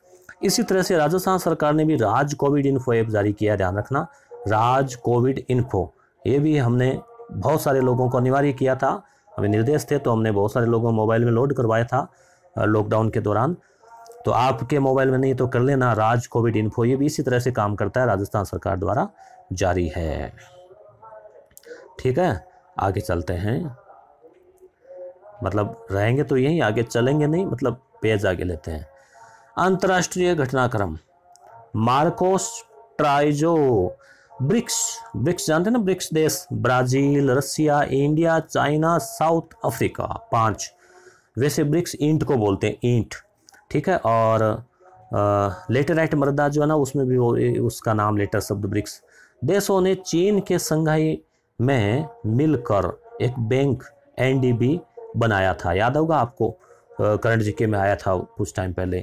Speaker 1: इसी तरह से राजस्थान सरकार ने भी राज कोविड इन्फो ऐप जारी किया ध्यान रखना। राज कोविड इन्फो ये भी हमने बहुत सारे लोगों को अनिवार्य किया था। हमें निर्देश थे तो हमने बहुत सारे लोगों मोबाइल में लोड करवाया था लॉकडाउन के दौरान। तो आपके मोबाइल में नहीं तो कर लेना, राज कोविड इन्फो ये भी इसी तरह से काम करता है, राजस्थान सरकार द्वारा जारी है। ठीक है? आगे चलते हैं। मतलब रहेंगे तो यहीं, आगे चलेंगे नहीं मतलब पेज आगे लेते हैं। अंतर्राष्ट्रीय घटनाक्रम, मार्कोस ट्राइजो, ब्रिक्स ब्रिक्स जानते हैं ना, ब्रिक्स देश, Brazil, Russia, India, China, South Africa, पाँच। वैसे ब्रिक्स ईंट को बोलते हैं, ईंट, ठीक है? और लेटर लेटराइट मृदा जो है ना, उसमें भी वो, उसका नाम लेटर शब्द ब्रिक्स। देशों ने चीन के संघाई में मिलकर एक बैंक एनडीबी बनाया था। याद होगा आपको करंट जीके में आया था कुछ टाइम पहले।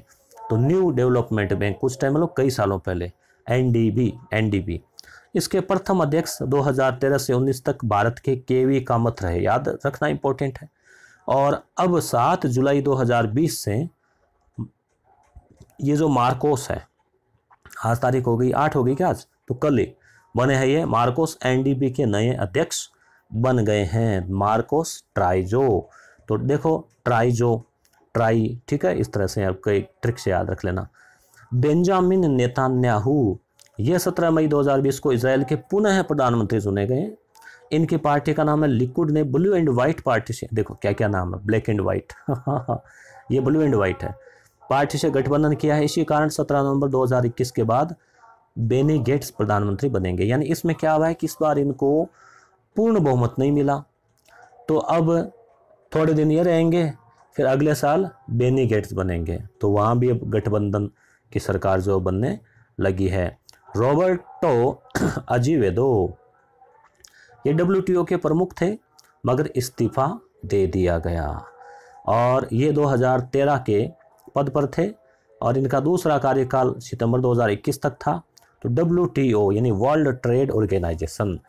Speaker 1: तो न्यू डेवलपमेंट बैंक कुछ टाइम मतलब कई सालों पहले एनडीबी एनडीबी इसके प्रथम अध्यक्ष 2013 से 19 तक भारत के केवी कामत रहे। याद रखना इंपॉर्टेंट है। और अब 7 जुलाई 2020 से ये जो मार्कोस है, आज तारीख हो गई, आठ हो गई क्या आज? तो कल ही। बने हैं ये मार्कोस एनडीबी के नए अध्यक्ष बन गए हैं मार्कोस ट्राइजो। तो देखो, ट्राइजो, ट्राई, ठीक है, इस तरह से आपको एक ट्रिक से याद रख लेना। बेंजामिन नेतान्याहू ये 17 मई 2020 को इसराइल के पुनः प्रधानमंत्री चुने गए। इनकी पार्टी का नाम है लिक्विड ने ब्लू एंड व्हाइट पार्टी से, देखो क्या क्या नाम है, ब्लैक एंड व्हाइट। ये ब्लू एंड व्हाइट है। पार्टी से गठबंधन किया है, इसी कारण 17 नवंबर 2021 के बाद बेनी गेट्स प्रधानमंत्री बनेंगे। यानी इसमें क्या हुआ है कि इस बार इनको पूर्ण बहुमत नहीं मिला। तो अब थोड़े दिन ये रहेंगे, फिर अगले साल बेनी गेट्स बनेंगे। तो वहाँ भी अब गठबंधन की सरकार जो बनने लगी है। रॉबर्टो अजीवेदो, ये डब्ल्यू के प्रमुख थे, मगर इस्तीफ़ा दे दिया गया। और ये 2013 के पद पर थे, और इनका दूसरा कार्यकाल सितंबर 2021 तक था। तो डब्ल्यू यानी वर्ल्ड ट्रेड ऑर्गेनाइजेशन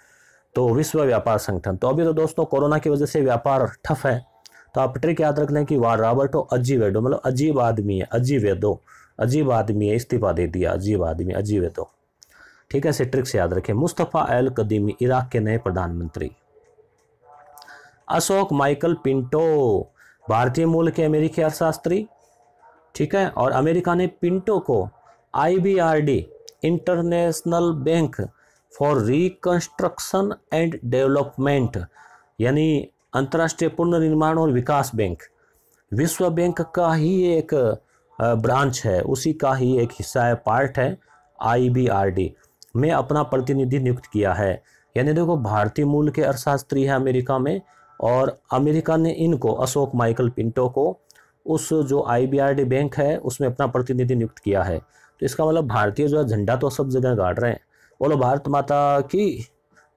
Speaker 1: तो विश्व व्यापार संगठन। तो अभी तो दोस्तों कोरोना की वजह से व्यापार ठफ है। तो आप ट्रिक याद रख लें कि वाह रॉबर्टो अजीवेडो मतलब अजीब आदमी है अजीवेदो अजीब आदमी है, इस्तीफा दे दिया, अजीब आदमी अजीवेदो ठीक है इसे ट्रिक से याद रखें। मुस्तफ़ा एल कदीमी, इराक के नए प्रधानमंत्री। अशोक माइकल पिंटो, भारतीय मूल के अमेरिकी अर्थशास्त्री। ठीक है, और अमेरिका ने पिंटो को IBRD International Bank for Reconstruction and Development, यानी अंतर्राष्ट्रीय पुनर्निर्माण और विकास बैंक। विश्व बैंक का ही एक ब्रांच है, उसी का ही एक हिस्सा है, पार्ट है आईबीआरडी में अपना प्रतिनिधि नियुक्त किया है। यानी देखो, भारतीय मूल के अर्थशास्त्री है अमेरिका में, और अमेरिका ने इनको, अशोक माइकल पिंटो को, उस जो आईबीआरडी बैंक है, उसमें अपना प्रतिनिधि नियुक्त किया है। तो इसका मतलब भारतीय जो है झंडा तो सब जगह गाड़ रहे हैं। बोलो भारत माता की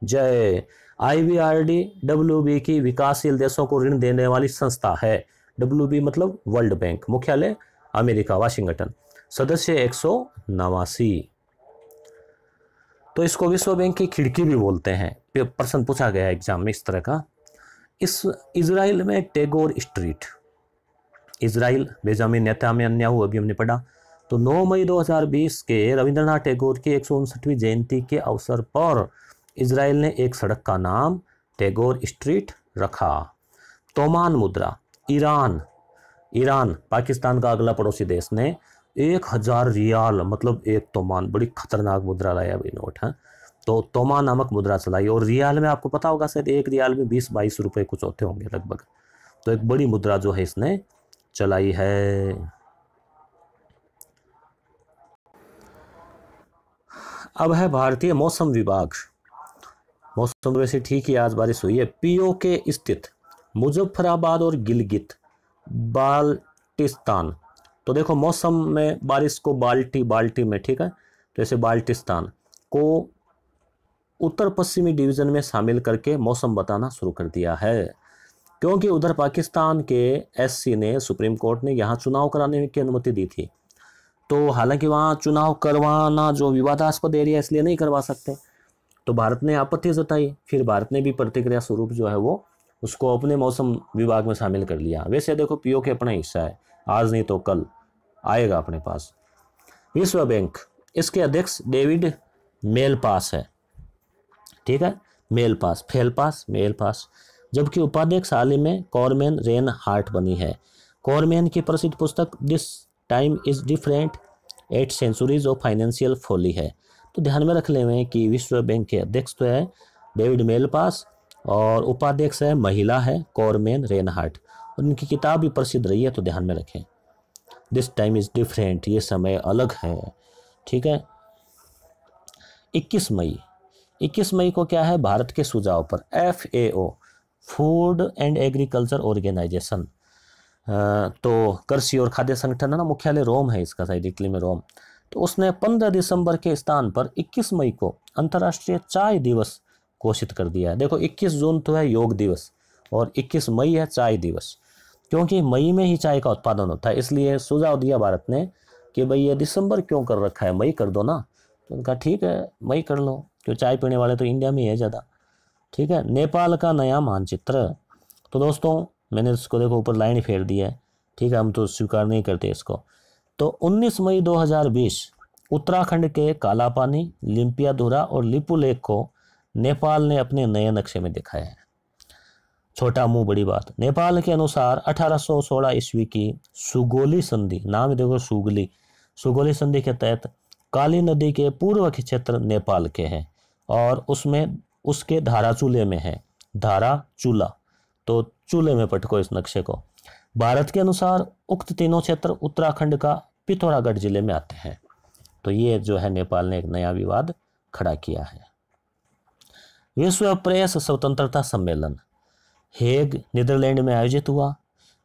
Speaker 1: जय। आईबीआरडी डब्ल्यूबी की विकासशील देशों को ऋण देने वाली संस्था है। डब्ल्यूबी मतलब वर्ल्ड बैंक मुख्यालय अमेरिका, वाशिंगटन। सदस्य एक सौ नवासी। तो इसको विश्व बैंक की खिड़की भी बोलते हैं। प्रश्न पूछा गया एग्ज़ाम में इस तरह का। इस इसराइल में Tagore street. Israel Benjamin, Netanyahu, अभी हमने पढ़ा। तो 9 मई 2020 के रविंद्रनाथ टैगोर की एक जयंती के अवसर पर इसराइल ने एक सड़क का नाम टैगोर स्ट्रीट रखा। तोमान मुद्रा, ईरान। ईरान, पाकिस्तान का अगला पड़ोसी देश ने एक हज़ार रियाल मतलब एक तोमान, बड़ी खतरनाक मुद्रा लाया अभी नोट है। तो तोमा नामक मुद्रा चलाई, और रियाल में आपको पता होगा, शायद एक रियाल में बीस बाईस रुपए कुछ होते होंगे लगभग। तो एक बड़ी मुद्रा जो है इसने चलाई है। अब है भारतीय मौसम विभाग। मौसम वैसे ठीक ही आज बारिश हुई है। पीओ के स्थित मुजफ्फराबाद और गिलगित, बाल्टिस्तान। तो देखो, मौसम में बारिश को बाल्टी बाल्टी में, ठीक है? तो ऐसे बाल्टिस्तान को उत्तर पश्चिमी डिवीज़न में शामिल करके मौसम बताना शुरू कर दिया है। क्योंकि उधर पाकिस्तान के एससी ने, सुप्रीम कोर्ट ने यहाँ चुनाव कराने की अनुमति दी थी। तो हालाँकि वहाँ चुनाव करवाना जो विवादास्पद एरिया इसलिए नहीं करवा सकते। तो भारत ने आपत्ति जताई, फिर भारत ने भी प्रतिक्रिया स्वरूप जो है वो उसको अपने मौसम विभाग में शामिल कर लिया। वैसे देखो पीओ के अपना हिस्सा है। आज नहीं तो कल आएगा अपने पास। विश्व बैंक, इसके अध्यक्ष डेविड मेल पास है। ठीक है? Mail pass fail pass mail pass जबकि उपाध्यक्ष हाल ही में कॉरमैन रेन हार्ट बनी है। कॉरमैन की प्रसिद्ध पुस्तक this time is different, eight centuries of financial folly है। तो ध्यान में रख लें कि विश्व बैंक के अध्यक्ष तो है डेविड मेल पास और उपाध्यक्ष है महिला है कॉरमैन रेनहार्ट। उनकी किताब भी प्रसिद्ध रही है तो ध्यान में रखें। दिस टाइम इज़ डिफरेंट ये समय अलग है। ठीक है? 21 मई। 21 मई को क्या है? भारत के सुझाव पर F A O Food and Agriculture Organization तो कृषि और खाद्य संगठन है ना, मुख्यालय रोम है इसका, शायद इटली में रोम। तो उसने 15 दिसंबर के स्थान पर 21 मई को अंतर्राष्ट्रीय चाय दिवस घोषित कर दिया है। देखो 21 जून तो है योग दिवस और 21 मई है चाय दिवस, क्योंकि मई में ही चाय का उत्पादन होता है, इसलिए सुझाव दिया भारत ने कि भाई ये दिसंबर क्यों कर रखा है, मई कर दो ना। तो उनका, ठीक है, मई कर लो क्यों चाय पीने वाले तो इंडिया में ही है ज़्यादा। ठीक है, नेपाल का नया मानचित्र। तो दोस्तों मैंने इसको देखो ऊपर लाइन फेर दिया है। ठीक है, हम तो स्वीकार नहीं करते इसको। तो 19 मई 2020 उत्तराखंड के कालापानी लिम्पियाधुरा और लिपू लेक को नेपाल ने अपने नए नक्शे में दिखाया है। छोटा मुँह, बड़ी बात। नेपाल के अनुसार 1816 ईस्वी की सुगोली संधि, नाम देखो सुगली, सुगोली संधि के तहत काली नदी के पूर्व क्षेत्र नेपाल के हैं और उसमें, उसके धारा चूल्हे में है धारा चूल्हा तो चूल्हे में पटको इस नक्शे को। भारत के अनुसार उक्त तीनों क्षेत्र उत्तराखंड का पिथौरागढ़ ज़िले में आते हैं। तो ये जो है नेपाल ने एक नया विवाद खड़ा किया है। विश्व प्रेस स्वतंत्रता सम्मेलन। हेग, नीदरलैंड में आयोजित हुआ।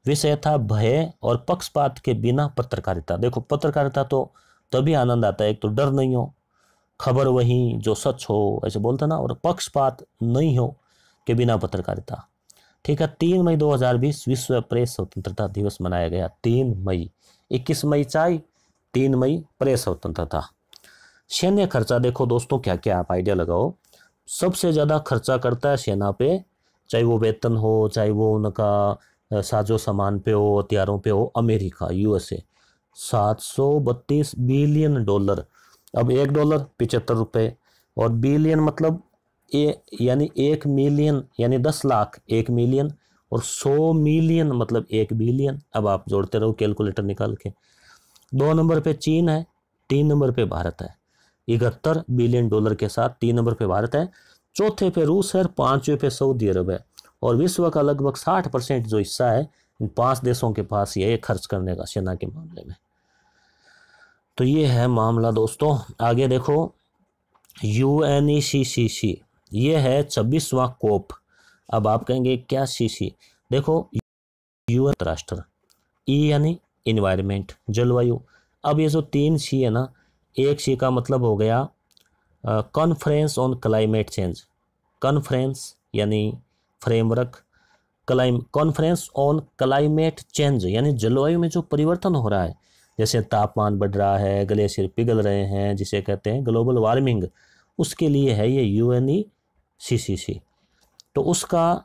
Speaker 1: विषय था भय और पक्षपात के बिना पत्रकारिता। देखो, पत्रकारिता तो तभी आनंद आता है, एक तो डर नहीं हो। खबर वही जो सच हो, ऐसे बोलते ना, और पक्षपात नहीं हो के बिना पत्रकारिता। ठीक है, तीन मई 2020 विश्व प्रेस स्वतंत्रता दिवस मनाया गया। तीन मई, इक्कीस मई चाय, तीन मई प्रेस स्वतंत्रता। सैन्य खर्चा, देखो दोस्तों क्या क्या आप आइडिया लगाओ। सबसे ज़्यादा खर्चा करता है सेना पे, चाहे वो वेतन हो, चाहे वो उनका साजो सामान पे हो, हथियारों पे हो, अमेरिका, यूएसए। सात सौ बत्तीस बिलियन डॉलर। अब एक डॉलर, पिचहत्तर रुपये और बिलियन मतलब ए, यानी एक मिलियन यानी दस लाख, एक मिलियन और सौ मिलियन मतलब एक बिलियन अब आप जोड़ते रहो कैलकुलेटर निकाल के। दो नंबर पे चीन है, तीन नंबर पे भारत है। इकहत्तर बिलियन डॉलर के साथ तीन नंबर पे भारत है। चौथे पे रूस है पाँचवें पे सऊदी अरब है। और विश्व का लगभग साठ परसेंट जो हिस्सा है, इन पाँच देशों के पास ये खर्च करने का, सेना के मामले में। तो ये है मामला दोस्तों। आगे देखो। यू एन ई सी सी सी ये है छब्बीसवां कोप। अब आप कहेंगे, क्या सी सी देखो यूएन राष्ट्र ई यानी इन्वायरमेंट जलवायु। अब ये जो तीन सी है ना, एक सी का मतलब हो गया conference on climate change conference यानी framework climate conference on climate change यानी जलवायु में जो परिवर्तन हो रहा है। जैसे तापमान बढ़ रहा है ग्लेशियर पिघल रहे हैं, जिसे कहते हैं ग्लोबल वार्मिंग उसके लिए है ये यू एन ई सी सी सी। तो उसका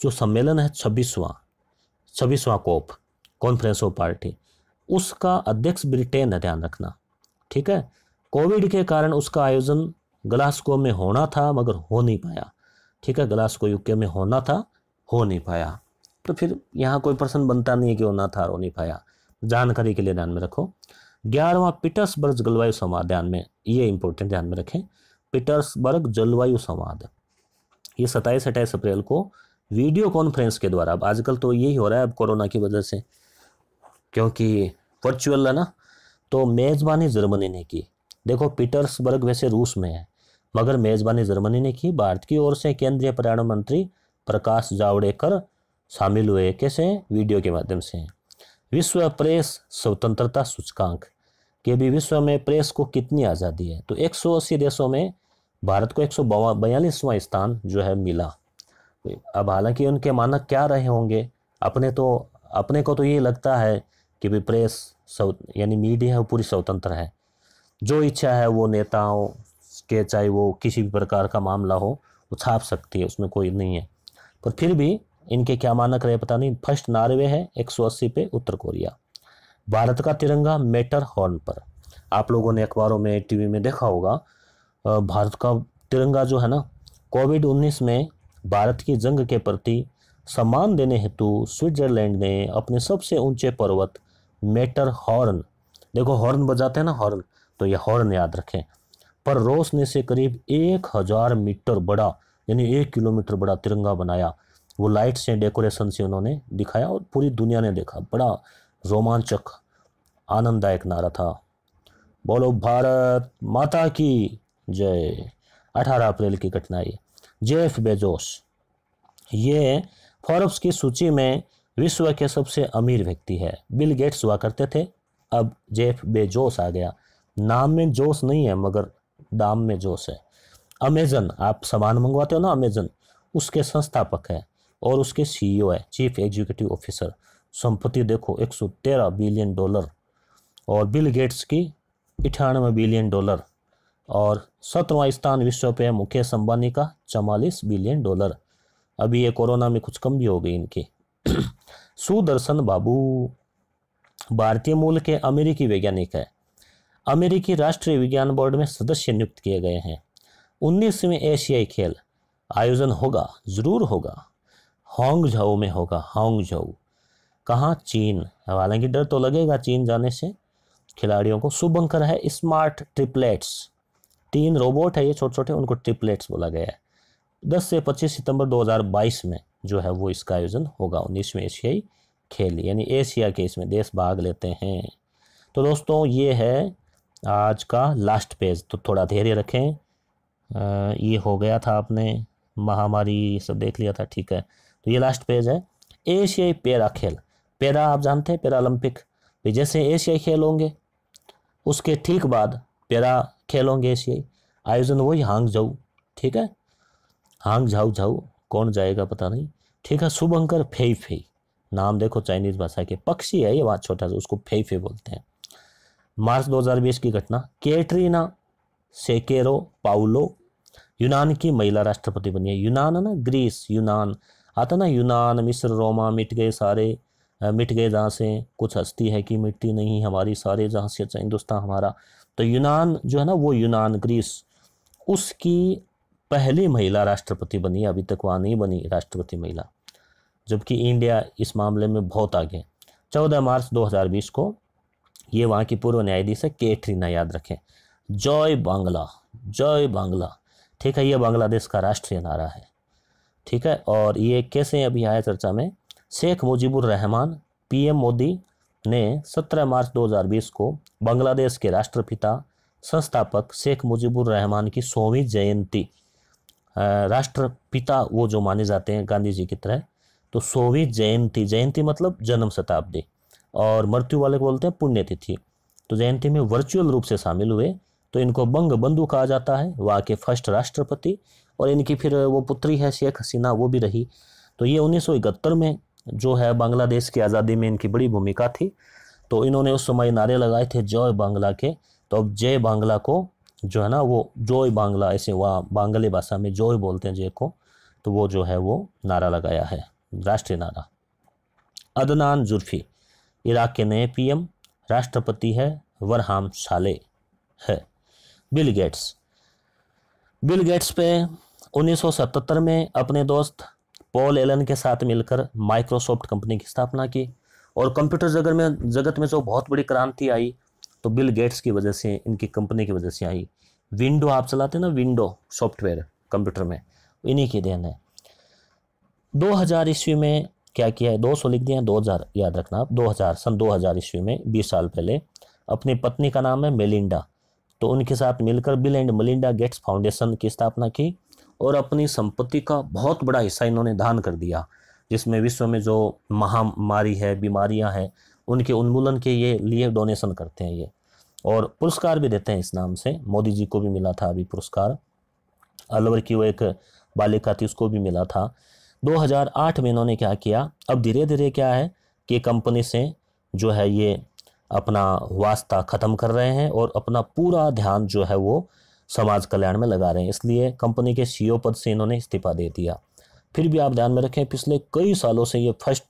Speaker 1: जो सम्मेलन है छब्बीसवां छब्बीसवां कोप कॉन्फ्रेंस ऑफ़ पार्टी उसका अध्यक्ष ब्रिटेन है, ध्यान रखना। ठीक है? कोविड के कारण उसका आयोजन ग्लास्को में होना था, मगर हो नहीं पाया। ठीक है? ग्लास्को यूके में होना था, हो नहीं पाया। तो फिर यहाँ कोई प्रश्न बनता नहीं है कि होना था, हो नहीं पाया। जानकारी के लिए ध्यान में रखो। ग्यारहवा पीटर्सबर्ग जलवायु संवाद, ध्यान में, ये इंपॉर्टेंट ध्यान में रखें। पीटर्सबर्ग जलवायु संवाद। ये सत्ताईस अट्ठाईस अप्रैल को वीडियो कॉन्फ्रेंस के द्वारा, अब आजकल तो यही हो रहा है अब कोरोना की वजह से, क्योंकि वर्चुअल है ना तो मेज़बानी जर्मनी ने की। देखो, पीटर्सबर्ग वैसे रूस में है, मगर मेज़बानी जर्मनी ने की। भारत की ओर से केंद्रीय पर्यावरण मंत्री प्रकाश जावड़ेकर शामिल हुए कैसे? वीडियो के माध्यम से। विश्व प्रेस स्वतंत्रता सूचकांक, के भी विश्व में प्रेस को कितनी आज़ादी है? तो 180 देशों में भारत को एक सौ बयालीसवां स्थान जो है मिला। अब हालाँकि उनके मानक क्या रहे होंगे? अपने तो अपने को तो ये लगता है कि भाई प्रेस यानी मीडिया है पूरी स्वतंत्र है। जो इच्छा है, वो नेताओं के, चाहे वो किसी भी प्रकार का मामला हो, वो छाप सकती है, उसमें कोई नहीं है। पर फिर भी इनके क्या मानक रहे पता नहीं। फ़र्स्ट नार्वे है 180 पे उत्तर कोरिया। भारत का तिरंगा मेटर हॉर्न पर। आप लोगों ने अखबारों में, टीवी में देखा होगा भारत का तिरंगा जो है ना कोविड 19 में भारत की जंग के प्रति सम्मान देने हेतु स्विट्जरलैंड ने अपने सबसे ऊँचे पर्वत मेटर हॉर्न देखो हॉर्न बजाते हैं ना हॉर्न तो ये हॉर्न याद रखें, पर रोशनी से करीब एक हज़ार मीटर बड़ा, यानी एक किलोमीटर बड़ा तिरंगा बनाया। वो लाइट से डेकोरेशन से उन्होंने दिखाया और पूरी दुनिया ने देखा। बड़ा रोमांचक, आनंददायक नारा था। बोलो, भारत माता की जय। 18 अप्रैल की घटना ये जेफ बेजोस, ये फॉर्ब्स की सूची में विश्व के सबसे अमीर व्यक्ति है। बिल गेट्स हुआ करते थे। अब जेफ बेजोस आ गया। नाम में जोश नहीं है, मगर दाम में जोश है। अमेजन, आप सामान मंगवाते हो ना अमेजन? उसके संस्थापक है और उसके सीईओ है, चीफ एग्जीक्यूटिव ऑफिसर। संपत्ति देखो 113 बिलियन डॉलर। और बिल गेट्स की अठानवे बिलियन डॉलर। और सत्रहवा स्थान विश्व पे मुकेश अंबानी का, चवालीस बिलियन डॉलर। अभी ये कोरोना में कुछ कम भी हो गई इनकी। सुदर्शन बाबू, भारतीय मूल के अमेरिकी वैज्ञानिक है। अमेरिकी राष्ट्रीय विज्ञान बोर्ड में सदस्य नियुक्त किए गए हैं। उन्नीसवें एशियाई खेल आयोजन होगा, ज़रूर होगा। होंग झाओ में होगा होंग झाओ कहाँ? चीन। हालाँकि डर तो लगेगा चीन जाने से। खिलाड़ियों को शुभंकर है स्मार्ट ट्रिपलेट्स। तीन रोबोट है ये छोटे छोटे उनको ट्रिपलेट्स बोला गया है। 10 से 25 सितंबर 2022 में जो है वो इसका आयोजन होगा। उन्नीसवें एशियाई खेल यानी एशिया के इसमें देश भाग लेते हैं। तो दोस्तों ये है आज का लास्ट पेज तो थोड़ा धैर्य रखें। आ, ये हो गया था आपने महामारी सब देख लिया था ठीक है। तो ये लास्ट पेज है। एशियाई पैरा खेल। पैरा आप जानते हैं पैरा ओलंपिक। जैसे एशियाई खेल होंगे उसके ठीक बाद पैरा खेल होंगे एशियाई आयोजन वही हांग जाऊ ठीक है? Hangzhou Zhou. कौन जाएगा पता नहीं। ठीक है, शुभंकर फेई फेई। नाम देखो चाइनीज़ भाषा के। पक्षी है ये बात छोटा सा, उसको फेई फे बोलते हैं। मार्च 2020 की घटना। कैटरीना सेकेरो पाउलो, यूनान की महिला राष्ट्रपति बनी है। यूनान है ना? ग्रीस, यूनान। आता ना यूनान, मिस्र, रोमा, मिट गए सारे। मिट गए जहाँ से कुछ हस्ती है कि मिट्टी नहीं, हमारी सारे जहाँ से अच्छा हिंदुस्तान हमारा। तो यूनान जो है ना, वो यूनान ग्रीस, उसकी पहली महिला राष्ट्रपति बनी, अभी तक वहाँ नहीं बनी राष्ट्रपति महिला, जबकि इंडिया इस मामले में बहुत आगे चौदह मार्च 2020 को ये वहाँ की पूर्व न्यायाधीश है, केटरीना याद रखें। जय बांग्ला जय बांग्ला। ठीक है, ये बांग्लादेश का राष्ट्रीय नारा है। ठीक है, और ये कैसे अभी आया चर्चा में? शेख मुजीबुर रहमान, पीएम मोदी ने 17 मार्च 2020 को बांग्लादेश के राष्ट्रपिता, संस्थापक शेख मुजीबुर रहमान की सौवीं जयंती राष्ट्रपिता वो जो माने जाते हैं गांधी जी की तरह तो सौवीं जयंती जयंती मतलब जन्म शताब्दी और मृत्यु वाले को बोलते हैं पुण्यतिथि। तो जयंती में वर्चुअल रूप से शामिल हुए तो इनको बंग बंधु कहा जाता है, वहाँ के फ़र्स्ट राष्ट्रपति और इनकी फिर वो पुत्री है शेख हसीना, वो भी रही। तो ये उन्नीस सौ इकहत्तर में जो है बांग्लादेश की आज़ादी में इनकी बड़ी भूमिका थी। तो इन्होंने उस समय नारे लगाए थे जय बांग्ला के। तो अब जय बांग्ला को जो है ना, वो जोय बांग्ला, ऐसे वहाँ बांग्ले भाषा में जोय बोलते हैं जय को तो वो जो है वो नारा लगाया है, राष्ट्रीय नारा। अदनान जुल्फी इराक के नए पीएम, राष्ट्रपति है वरहाम साले है। बिल गेट्स बिल गेट्स पे 1977 में अपने दोस्त पॉल एलन के साथ मिलकर माइक्रोसॉफ्ट कंपनी की स्थापना की। और कंप्यूटर जगत में जगत में जो बहुत बड़ी क्रांति आई तो बिल गेट्स की वजह से, इनकी कंपनी की वजह से आई। विंडो आप चलाते ना विंडो सॉफ्टवेयर कंप्यूटर में, इन्हीं की देन है। 2000 ईस्वी में क्या किया है? 200 लिख दिया दो हज़ार, याद रखना आप 2000 सन 2000 ईस्वी में 20 साल पहले, अपनी पत्नी का नाम है मेलिंडा तो उनके साथ मिलकर Bill and Melinda Gates Foundation की स्थापना की। और अपनी संपत्ति का बहुत बड़ा हिस्सा इन्होंने दान कर दिया, जिसमें विश्व में जो महामारी है, बीमारियाँ हैं, उनके उन्मूलन के ये लिए डोनेशन करते हैं ये। और पुरस्कार भी देते हैं इस नाम से। मोदी जी को भी मिला था अभी पुरस्कार। अलवर की वो एक बालिका थी, उसको भी मिला था। 2008 में इन्होंने क्या किया? अब धीरे धीरे क्या है कि कंपनी से जो है ये अपना वास्ता ख़त्म कर रहे हैं और अपना पूरा ध्यान जो है वो समाज कल्याण में लगा रहे हैं। इसलिए कंपनी के सीईओ पद से इन्होंने इस्तीफा दे दिया। फिर भी आप ध्यान में रखें, पिछले कई सालों से ये फ़र्स्ट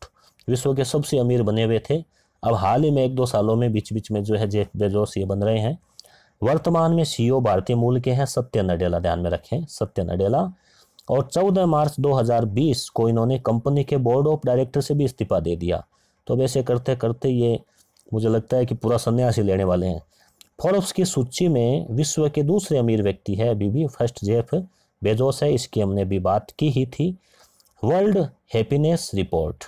Speaker 1: विश्व के सबसे अमीर बने हुए थे। अब हाल ही में एक दो सालों में बीच बीच में जो है जेफ बेजोस ये बन रहे हैं। वर्तमान में सीईओ भारतीय मूल के हैं सत्य नडेला, ध्यान में रखें, सत्य नडेला। और 14 मार्च 2020 को इन्होंने कंपनी के बोर्ड ऑफ़ डायरेक्टर से भी इस्तीफा दे दिया। तो वैसे करते करते ये मुझे लगता है कि पूरा संन्यास लेने वाले हैं। फोर्ब्स की सूची में विश्व के दूसरे अमीर व्यक्ति है अभी भी फ़र्स्ट जेफ बेजोस है, इसकी हमने भी बात की ही थी। वर्ल्ड हैप्पीनेस रिपोर्ट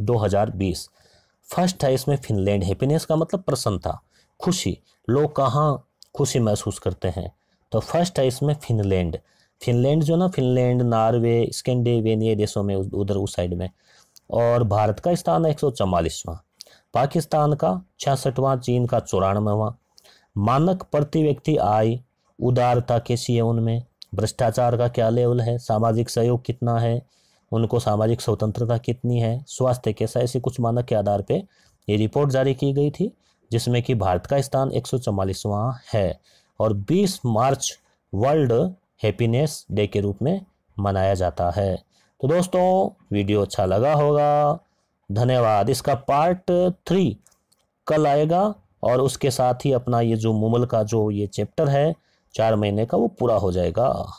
Speaker 1: 2020 फ़र्स्ट है इसमें फिनलैंड हैप्पीनेस का मतलब प्रसन्नता खुशी। लोग कहाँ खुशी महसूस करते हैं? तो फ़र्स्ट है इसमें फिनलैंड। फिनलैंड जो ना, फिनलैंड, नॉर्वे स्कैंडिनेवियन देशों में, उधर उस साइड में। और भारत का स्थान है एक सौ चवालीसवां। पाकिस्तान का छियासठवां चीन का चौरानवेवा। मानक प्रति व्यक्ति आय, उदारता कैसी है उनमें, भ्रष्टाचार का क्या लेवल है, सामाजिक सहयोग कितना है, उनको सामाजिक स्वतंत्रता कितनी है, स्वास्थ्य कैसा ऐसे कुछ मानक के आधार पे ये रिपोर्ट जारी की गई थी, जिसमें कि भारत का स्थान एक है और 20 मार्च वर्ल्ड हैप्पीनेस डे के रूप में मनाया जाता है। तो दोस्तों, वीडियो अच्छा लगा होगा धन्यवाद। इसका पार्ट थ्री कल आएगा और उसके साथ ही अपना ये जो मुमल का जो ये चैप्टर है, चार महीने का वो पूरा हो जाएगा।